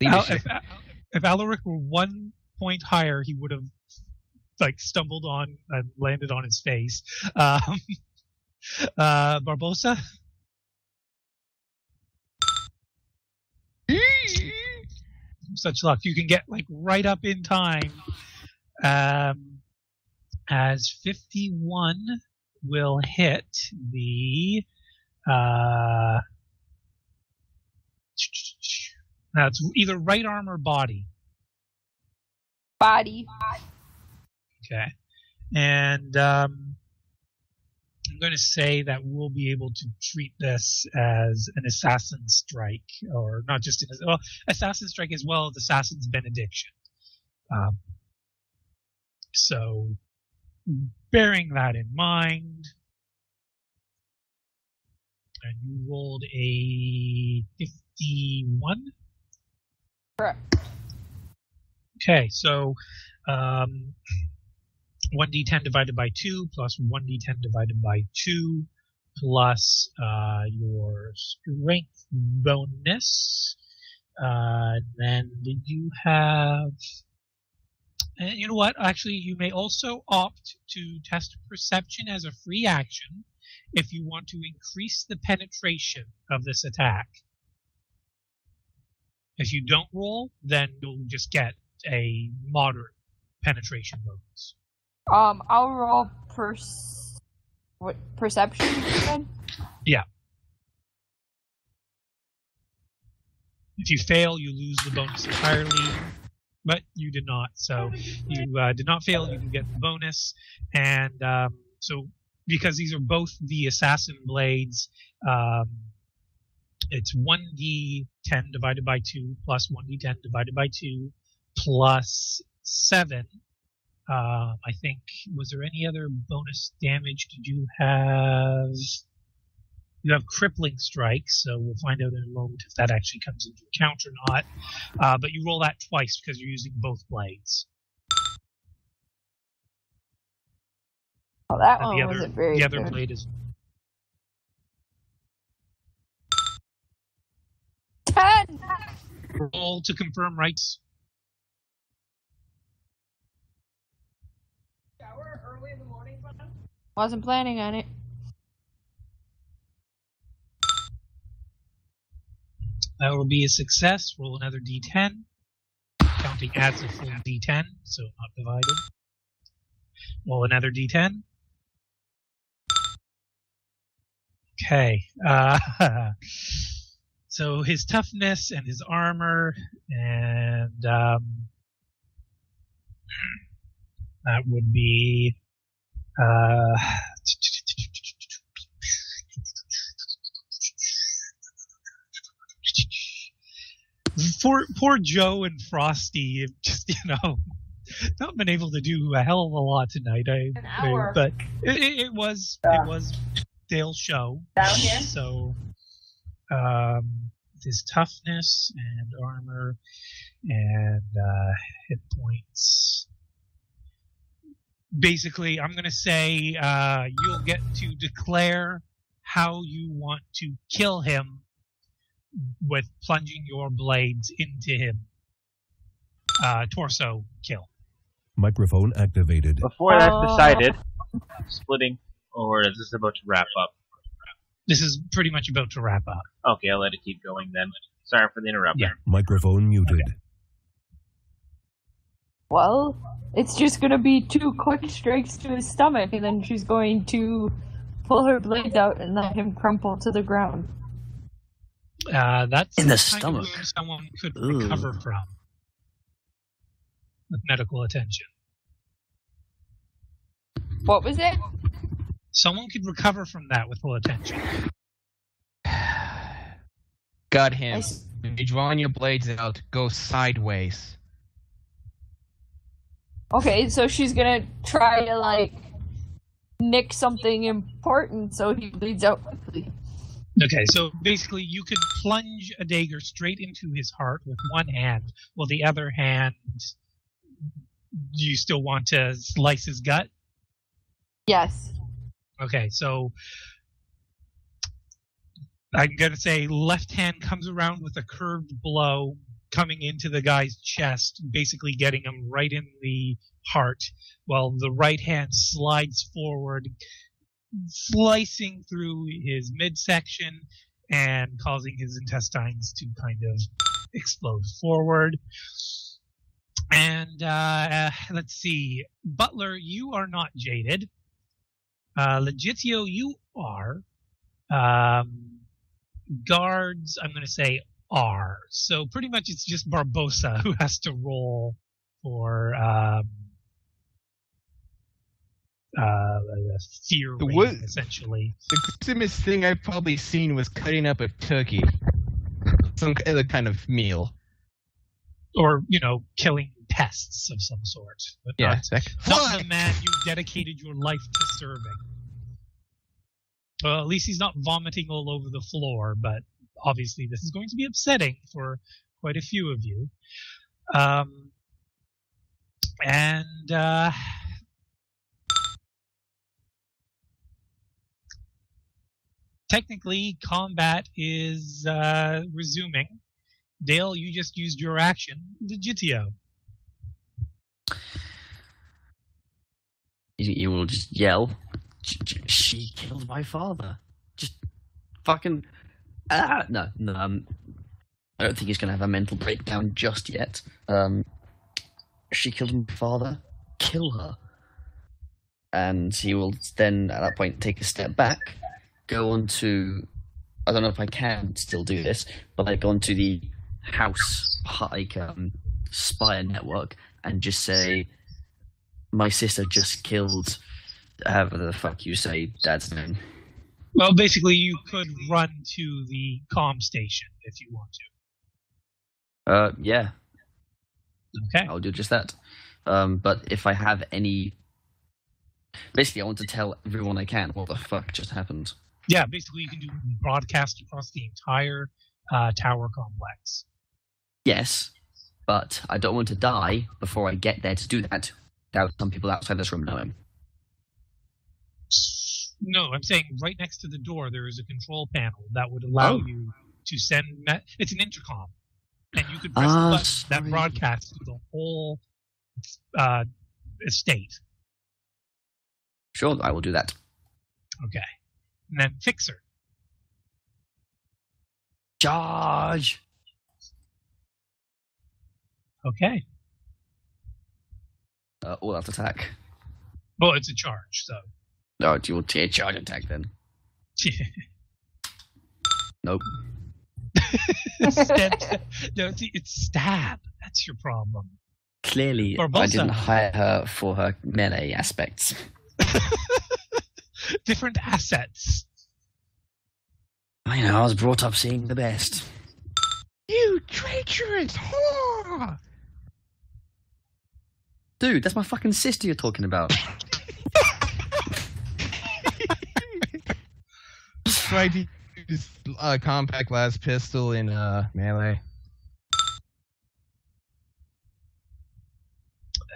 leadership. if, if Alaric were one point higher, he would have like stumbled on and landed on his face. Um, uh, Barbosa, such luck. You can get like right up in time. Um, as 51 will hit the. Uh, now it's either right arm or body. Body. Okay. And um, I'm going to say that we'll be able to treat this as an assassin strike, or not just an well, assassin strike as well as assassin's benediction. Um, so, bearing that in mind, and you rolled a 51. Correct. Okay, so um, 1d10 divided by 2 plus 1d10 divided by 2 plus uh, your strength bonus. Uh, then did you have. And you know what? Actually, you may also opt to test perception as a free action if you want to increase the penetration of this attack. If you don't roll, then you'll just get a moderate penetration bonus. Um, I'll roll pers- what perception again? If you fail, you lose the bonus entirely, but you did not. So you uh, did not fail, you can get the bonus. And um, so, because these are both the assassin blades, um, it's 1d10 divided by 2 plus 1d10 divided by 2 plus 7. Uh, I think, was there any other bonus damage? Did you have. You have crippling strikes, so we'll find out in a moment if that actually comes into account or not. Uh, but you roll that twice because you're using both blades. Oh, that And one the other, wasn't very the other good. blade is Ten. roll to confirm rights. Wasn't planning on it. That will be a success. Roll another d10, counting as a full d10, so not divided. Roll another d10. Okay. Uh, so his toughness and his armor, and um, that would be. Uh, poor poor Joe and Frosty have just you know not been able to do a hell of a lot tonight. I, An hour. I- but it, it, it was Yeah. it was Dale's show, Down here? so um, his toughness and armor and uh, hit points. Basically, I'm going to say uh, you'll get to declare how you want to kill him with plunging your blades into him. Uh, torso kill. Microphone activated. Before that's decided, splitting, or is this about to wrap up? This is pretty much about to wrap up. Okay, I'll let it keep going then. Sorry for the interruption. Yeah. Microphone muted. Well, it's just gonna be two quick strikes to his stomach, and then she's going to pull her blades out and let him crumple to the ground. Uh, that's In the kind stomach. Of someone could Ooh. recover from with medical attention. What was it? Someone could recover from that with full attention. Got I him. s- When you're drawing your blades out, go sideways. Okay, so she's gonna try to like nick something important so he bleeds out quickly. Okay, so basically, you could plunge a dagger straight into his heart with one hand, while the other hand, do you still want to slice his gut? Yes. Okay, so I'm gonna say left hand comes around with a curved blow coming into the guy's chest, basically getting him right in the heart, while the right hand slides forward, slicing through his midsection and causing his intestines to kind of explode forward. And uh, let's see, Butler, you are not jaded. Uh, Legitio, you are. Um, guards, I'm going to say are. So pretty much it's just Barbosa who has to roll for um, uh, fear The what- essentially. The gruesomest thing I've probably seen was cutting up a turkey. Some other kind of meal. Or, you know, killing pests of some sort. But Yeah. not, not the man you dedicated your life to serving. Well, at least he's not vomiting all over the floor, but obviously this is going to be upsetting for quite a few of you. Um, and uh, technically, combat is uh, resuming. Dale, you just used your action, Legitio. You, you will just yell, "Sh- sh- "She killed my father!" Just fucking ah no no. Um, I don't think he's gonna have a mental breakdown just yet. Um, she killed my father. Kill her. And he will then, at that point, take a step back, go on to. I don't know if I can still do this, but I go on to the house like um, spire network and just say, "My sister just killed." However the fuck you say dad's name. Well, basically, you could run to the comm station if you want to. Uh, yeah, Okay. I'll do just that. Um, but if I have any, basically, I want to tell everyone I can what the fuck just happened. Yeah, basically, you can do broadcast across the entire uh, tower complex. Yes, but I don't want to die before I get there to do that. Without some people outside this room knowing. No, I'm saying right next to the door there is a control panel that would allow Oh. you to send. Me- it's an intercom, and you could press a button that broadcasts to the whole uh, estate. Sure, I will do that. Okay, and then fixer. Charge. Okay, Uh, all out attack. well, it's a charge, so. No, you will take a charge attack then. Nope. No, it's, it's stab. That's your problem. Clearly, I didn't hire her for her melee aspects. Different assets. I know, I was brought up seeing the best. you traitorous whore! Dude, that's my fucking sister you're talking about. Try to use uh, compact glass pistol in uh, melee.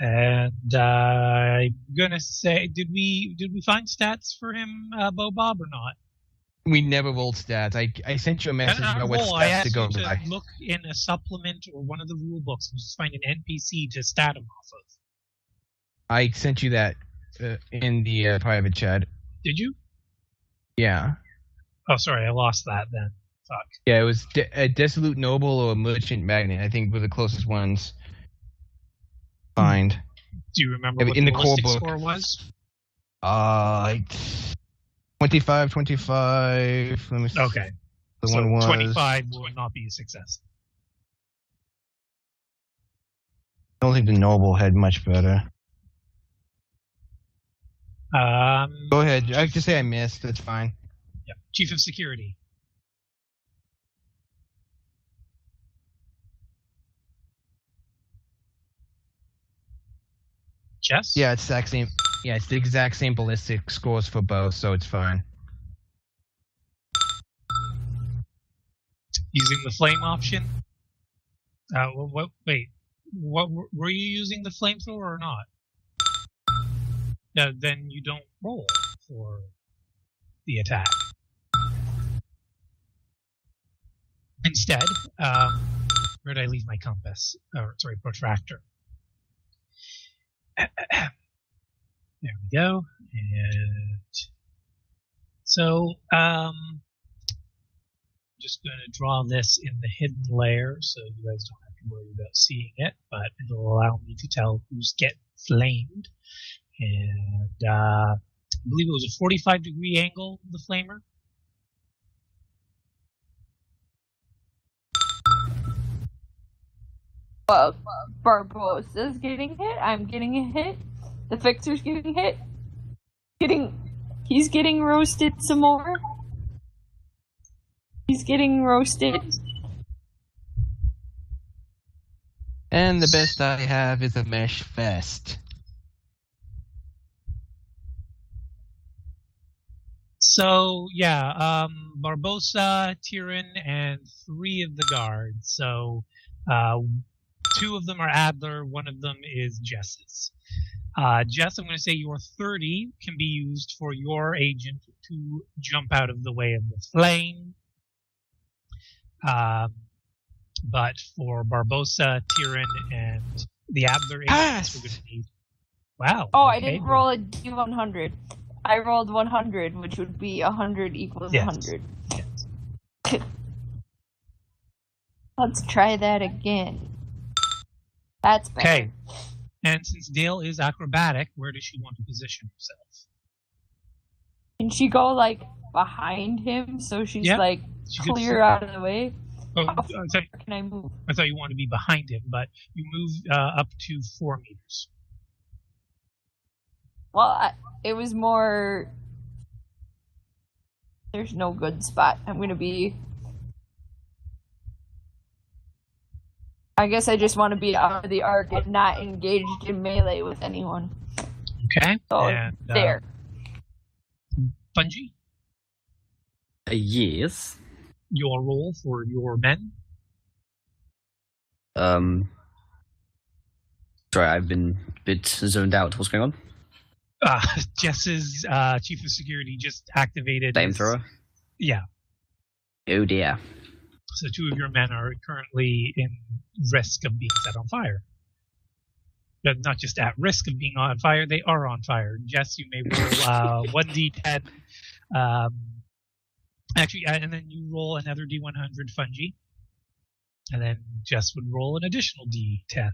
And uh, I'm gonna say, did we did we find stats for him, uh, Bo Bob, or not? We never rolled stats. I, I sent you a message Uh, about what roll, I stats to go you to by. look in a supplement or one of the rule books and just find an NPC to stat him off of. I sent you that uh, in the uh, private chat. Did you? Yeah. Oh, sorry, I lost that then. Fuck. Yeah, it was de- a dissolute Noble or a Merchant magnate. I think were the closest ones. Find. Do you remember Yeah, what in the the core book. score was? Uh, like 25, 25. Let me see. Okay, The so one was 25 will not be a success. I don't think the Noble had much better. Um, Go ahead. I just say I missed. That's fine. yeah. Chief of Security. Jess? Yeah, it's exact same. Yeah, it's the exact same ballistic scores for both, so it's fine. Using the flame option? Uh, what, what, wait. What were you using the flamethrower or not? Uh, then you don't roll for the attack. Instead, um, where did I leave my compass? Or sorry, protractor. there we go. And so, um, just going to draw this in the hidden layer so you guys don't have to worry about seeing it, but it'll allow me to tell who's get flamed. And uh, I believe it was a 45 degree angle, the flamer. Well, Barbosa's getting hit. I'm getting a hit. The fixer's getting hit. Getting, he's getting roasted some more. He's getting roasted. And the best I have is a mesh vest. So yeah, um, Barbosa, Tyrion, and three of the guards. So uh, two of them are Adler, one of them is Jess's. Uh, Jess, I'm going to say your 30 can be used for your agent to jump out of the way of the flame. Um, but for Barbosa, Tyrion, and the Adler agents, we're going to need. Wow. Oh, I didn't roll a D100. I rolled 100, which would be 100 equals Yes. 100. yes. Let's try that again. That's better. Okay. And since Dale is acrobatic, where does she want to position herself? Can she go like behind him so she's Yeah. like She clear out of the way? Oh, How I thought, can I move? I thought you wanted to be behind him, but you move uh, up to four meters. Well, I, it was more. There's no good spot. I'm gonna be. I guess I just want to be out of the arc and not engaged in melee with anyone. Okay. So and uh, there. Bungie, Uh, yes. your role for your men. Um. Sorry, I've been a bit zoned out. What's going on? Uh, Jess's uh, chief of security just activated. his- Flamethrower. Yeah. Oh dear. So two of your men are currently in risk of being set on fire. But not just at risk of being on fire, they are on fire. Jess, you may roll uh, 1d10. Um, actually, uh, and then you roll another d100 fungi. And then Jess would roll an additional d10.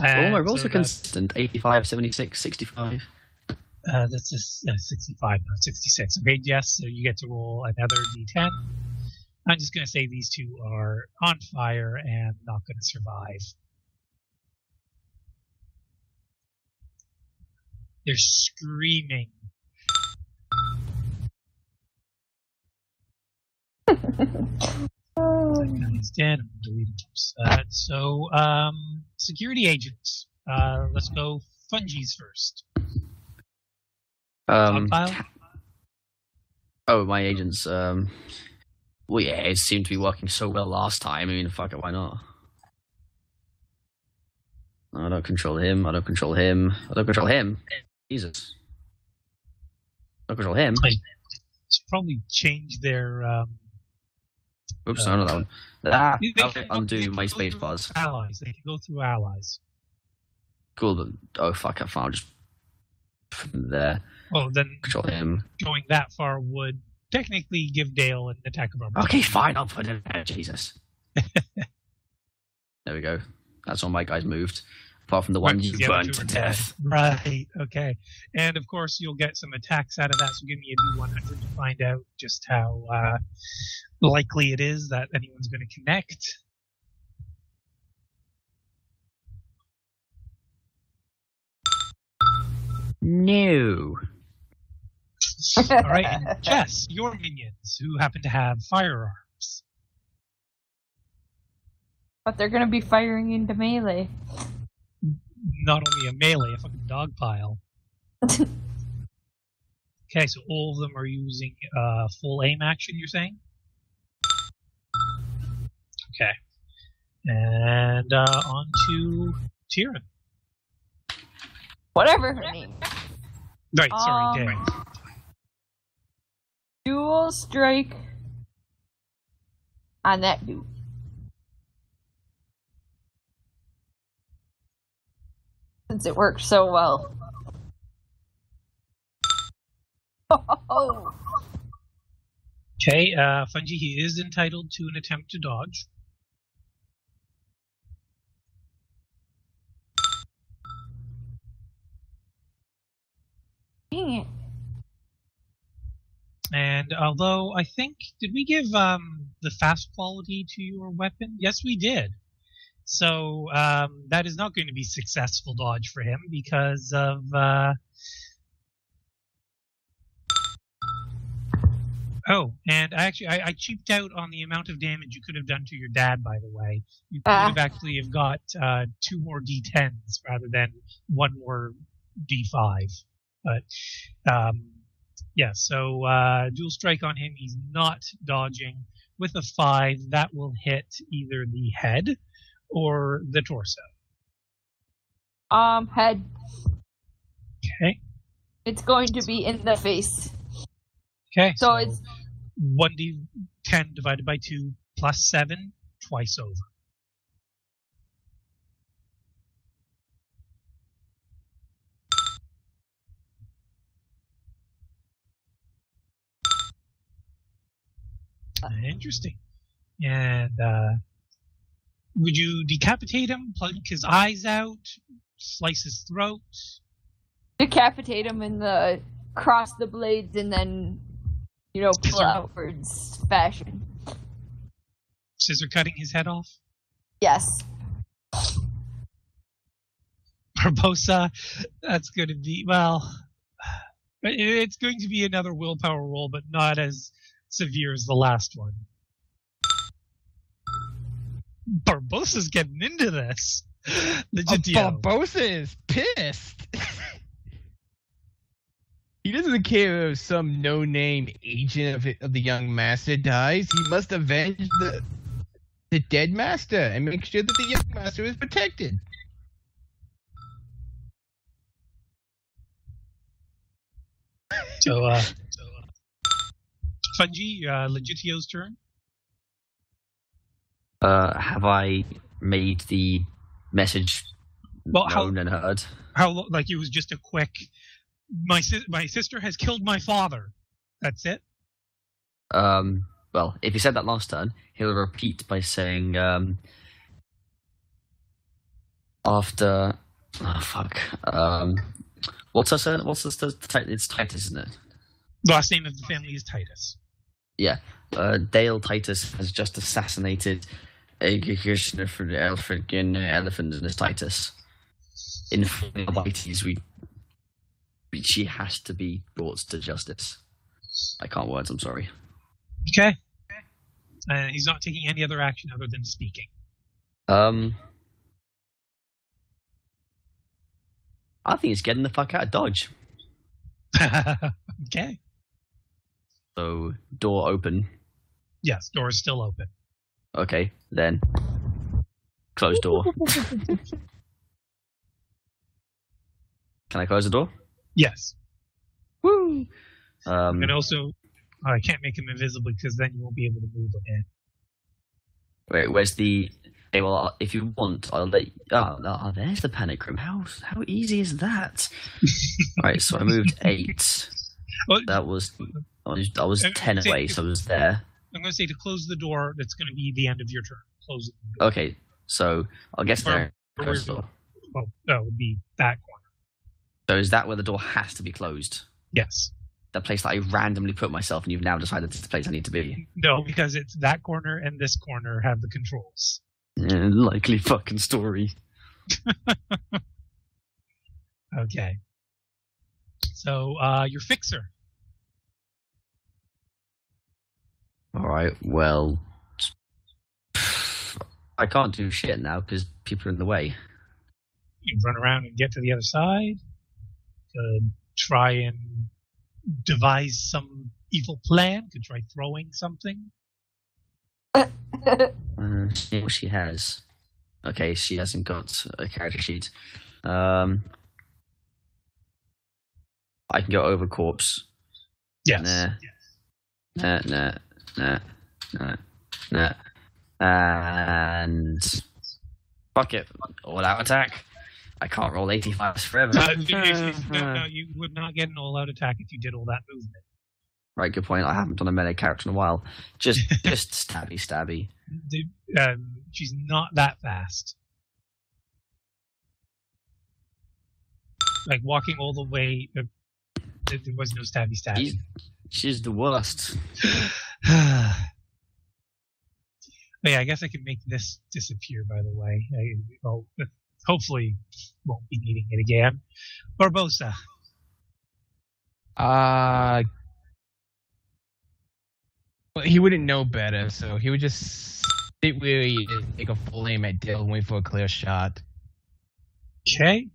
oh, my rolls so are consistent 85, 76, 65. Uh, that's just uh, 65, not 66. Okay, yes, so you get to roll another d10. I'm just going to say these two are on fire and not going to survive. They're screaming. He's dead. I'm that. So, um, security agents. Uh, let's go fungies first. Um, oh, my agents. Um, well, yeah, it seemed to be working so well last time. I mean, fuck it, why not? I don't control him. I don't control him. I don't control him. Jesus. I don't control him. should probably change their um, Oops, Uh, I know that one. Ah, they- they I'll can undo my space bars. allies. They can go through allies. Cool. but- Oh fuck! I found just there. Well, then Control him. going that far would technically give Dale an attack of armor. Okay, fine. I'll put it there. Jesus. there we go. That's all my guys moved. Apart from the one Right, you burned to death. Right. Okay. And of course, you'll get some attacks out of that. So give me a D100 to find out just how uh, likely it is that anyone's going to connect. No. All right. And Jess, your minions who happen to have firearms. But they're gonna be firing into melee. Not only a melee, a fucking dog pile. okay, so all of them are using uh, full aim action. You're saying? Okay, and uh, on to Tyrion. Whatever her name. Right, sorry, Um, Day. Dual strike on that dude. Since it worked so well. Okay, uh, Fungi, he is entitled to an attempt to dodge. dang it. And although I think, did we give um, the fast quality to your weapon? Yes, we did. So um, that is not going to be successful dodge for him because of. Uh... Oh, and I actually I, I cheaped out on the amount of damage you could have done to your dad. By the way, you could Ah. have actually have got uh, two more d10s rather than one more d5. But um, yeah, so uh, dual strike on him. He's not dodging. With a five, that will hit either the head or the torso. Um, head. Okay. It's going to be in the face. Okay. So it's one d ten divided by two plus seven twice over. Interesting. And uh, would you decapitate him, plug his eyes out, slice his throat? decapitate him in the cross the blades and then, you know, pull outwards fashion. Scissor cutting his head off? Yes. Barbosa, that's going to be well. It's going to be another willpower roll, but not as severe as the last one. Barbosa's getting into this. Legitio. Barbosa is pissed. he doesn't care if some no-name agent of, it- of the young master dies. He must avenge the the dead master and make sure that the young master is protected. So, uh, Fungi, uh, Legitio's turn. Uh, have I made the message Well, how- known and heard? How like it was just a quick. My sis- my sister has killed my father. That's it. Um, well, if he said that last turn, he'll repeat by saying, um, after, oh fuck, um, what's her? What's the, the, the it's Titus, isn't it? Last name of the family is Titus. Uh, Dale Titus has just assassinated a commissioner for the elephant and elephant and his Titus. In Phylides, we, we, she has to be brought to justice. I can't words. I'm sorry. Okay. Uh, he's not taking any other action other than speaking. Um, I think it's getting the fuck out of Dodge. okay. So door open. Yes, door is still open. Okay, then close door. Can I close the door? Yes. Woo! Um, And also, oh, I can't make him invisible because then you won't be able to move again. wait, where's the? Okay, well, uh, if you want, I'll let. You, oh, oh, there's the panic room. How how easy is that? right, so I moved eight. Well, That was I was, I was ten away, so I was there. I'm going to say to close the door. That's going to be the end of your turn. Close the door. Okay, so I'll guess there. Close the where- door. Well, that would be that corner. So is that where the door has to be closed? Yes. The place that I randomly put myself, and you've now decided it's the place I need to be. No, because it's that corner and this corner have the controls. Yeah, likely fucking story. Okay. So, uh, your fixer. All right. Well, I can't do shit now because people are in the way. You run around and get to the other side. Could try and devise some evil plan. Could try throwing something. Uh, see what she has. Okay, she hasn't got a character sheet. Um, I can go over corpse. Yes. Nah. Nah, nah, nah, nah, nah. And fuck it, all out attack. I can't roll 85s forever. Uh, you- you- no, no, you would not get an all-out attack if you did all that movement. Right, good point. I haven't done a melee character in a while. Just, just stabby, stabby. The- um, she's not that fast. Like walking all the way. There there was no stabby stabby. She's, she's the worst. But yeah, I guess I can make this disappear. By the way, I, well, hopefully won't be needing it again. Barbosa. Uh, well, he wouldn't know better, so he would just sit where he is, take a full aim at Dale, and wait for a clear shot. Okay.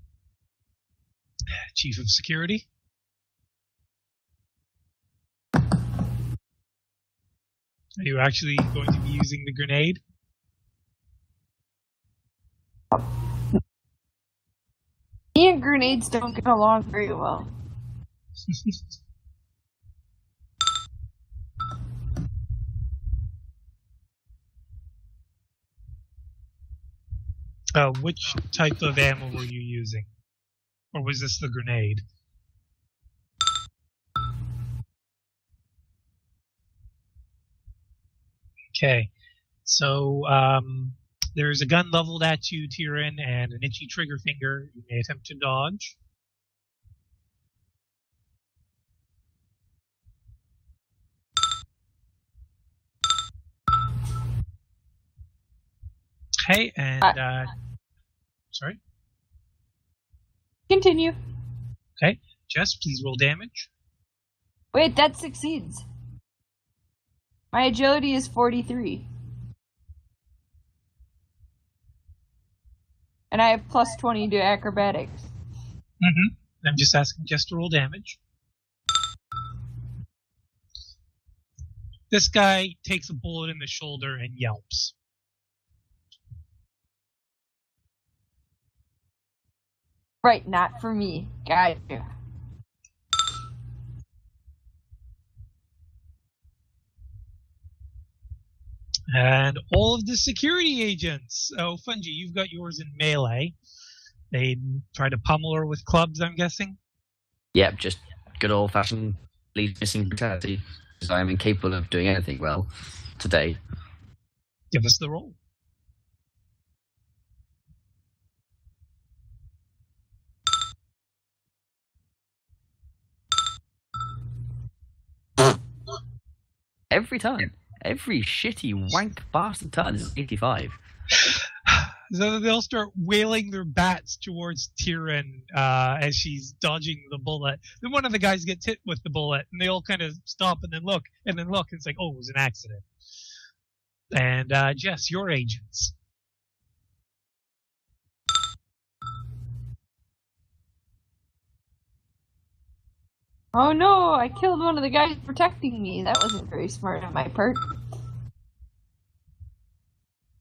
Chief of Security. Are you actually going to be using the grenade? Me and grenades don't get along very well. Uh, which type of ammo were you using? Or was this the grenade? Okay. So, um, there's a gun leveled at you, Tyrion, and an itchy trigger finger. You may attempt to dodge. Okay, and, uh, sorry? Continue. Okay, Jess, please roll damage. Wait, that succeeds. My agility is 43. And I have plus 20 to acrobatics. Mm-hmm. I'm just asking Jess to roll damage. This guy takes a bullet in the shoulder and yelps. Right, not for me. Gotcha. And all of the security agents. Oh, Fungi, you've got yours in melee. They try to pummel her with clubs, I'm guessing. Yep, just good old fashioned lead missing brutality. Because I am incapable of doing anything well today. Give us the roll. Every time. Every shitty wank bastard turn is 85. So they'll start wailing their bats towards Tyrion uh, as she's dodging the bullet. Then one of the guys gets hit with the bullet, and they all kind of stop and then look, and then look, and it's like, oh, it was an accident. And uh, Jess, your agents. Oh no, I killed one of the guys protecting me. That wasn't very smart on my part.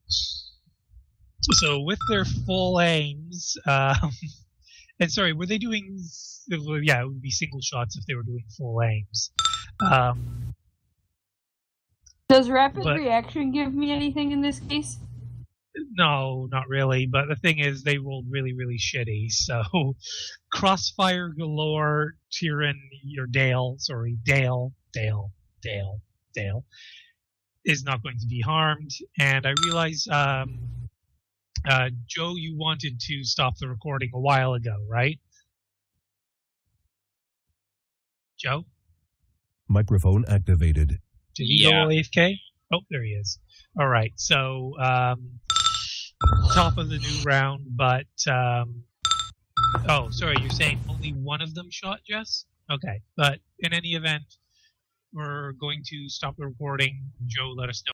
So with their full aims, um, and sorry, were they doing? Yeah, it would be single shots if they were doing full aims. Um, Does rapid But- reaction give me anything in this case? No, not really. But the thing is, they rolled really, really shitty. So, crossfire galore, Tyrion, your Dale, sorry, Dale, Dale, Dale, Dale, is not going to be harmed. And I realize, um, uh, Joe, you wanted to stop the recording a while ago, right? Joe, Microphone activated. did he Yeah. go AFK? Oh, there he is. All right. So, um, top of the new round, but um, oh, sorry, you're saying only one of them shot Jess? Okay, but in any event, we're going to stop the recording. Joe, let us know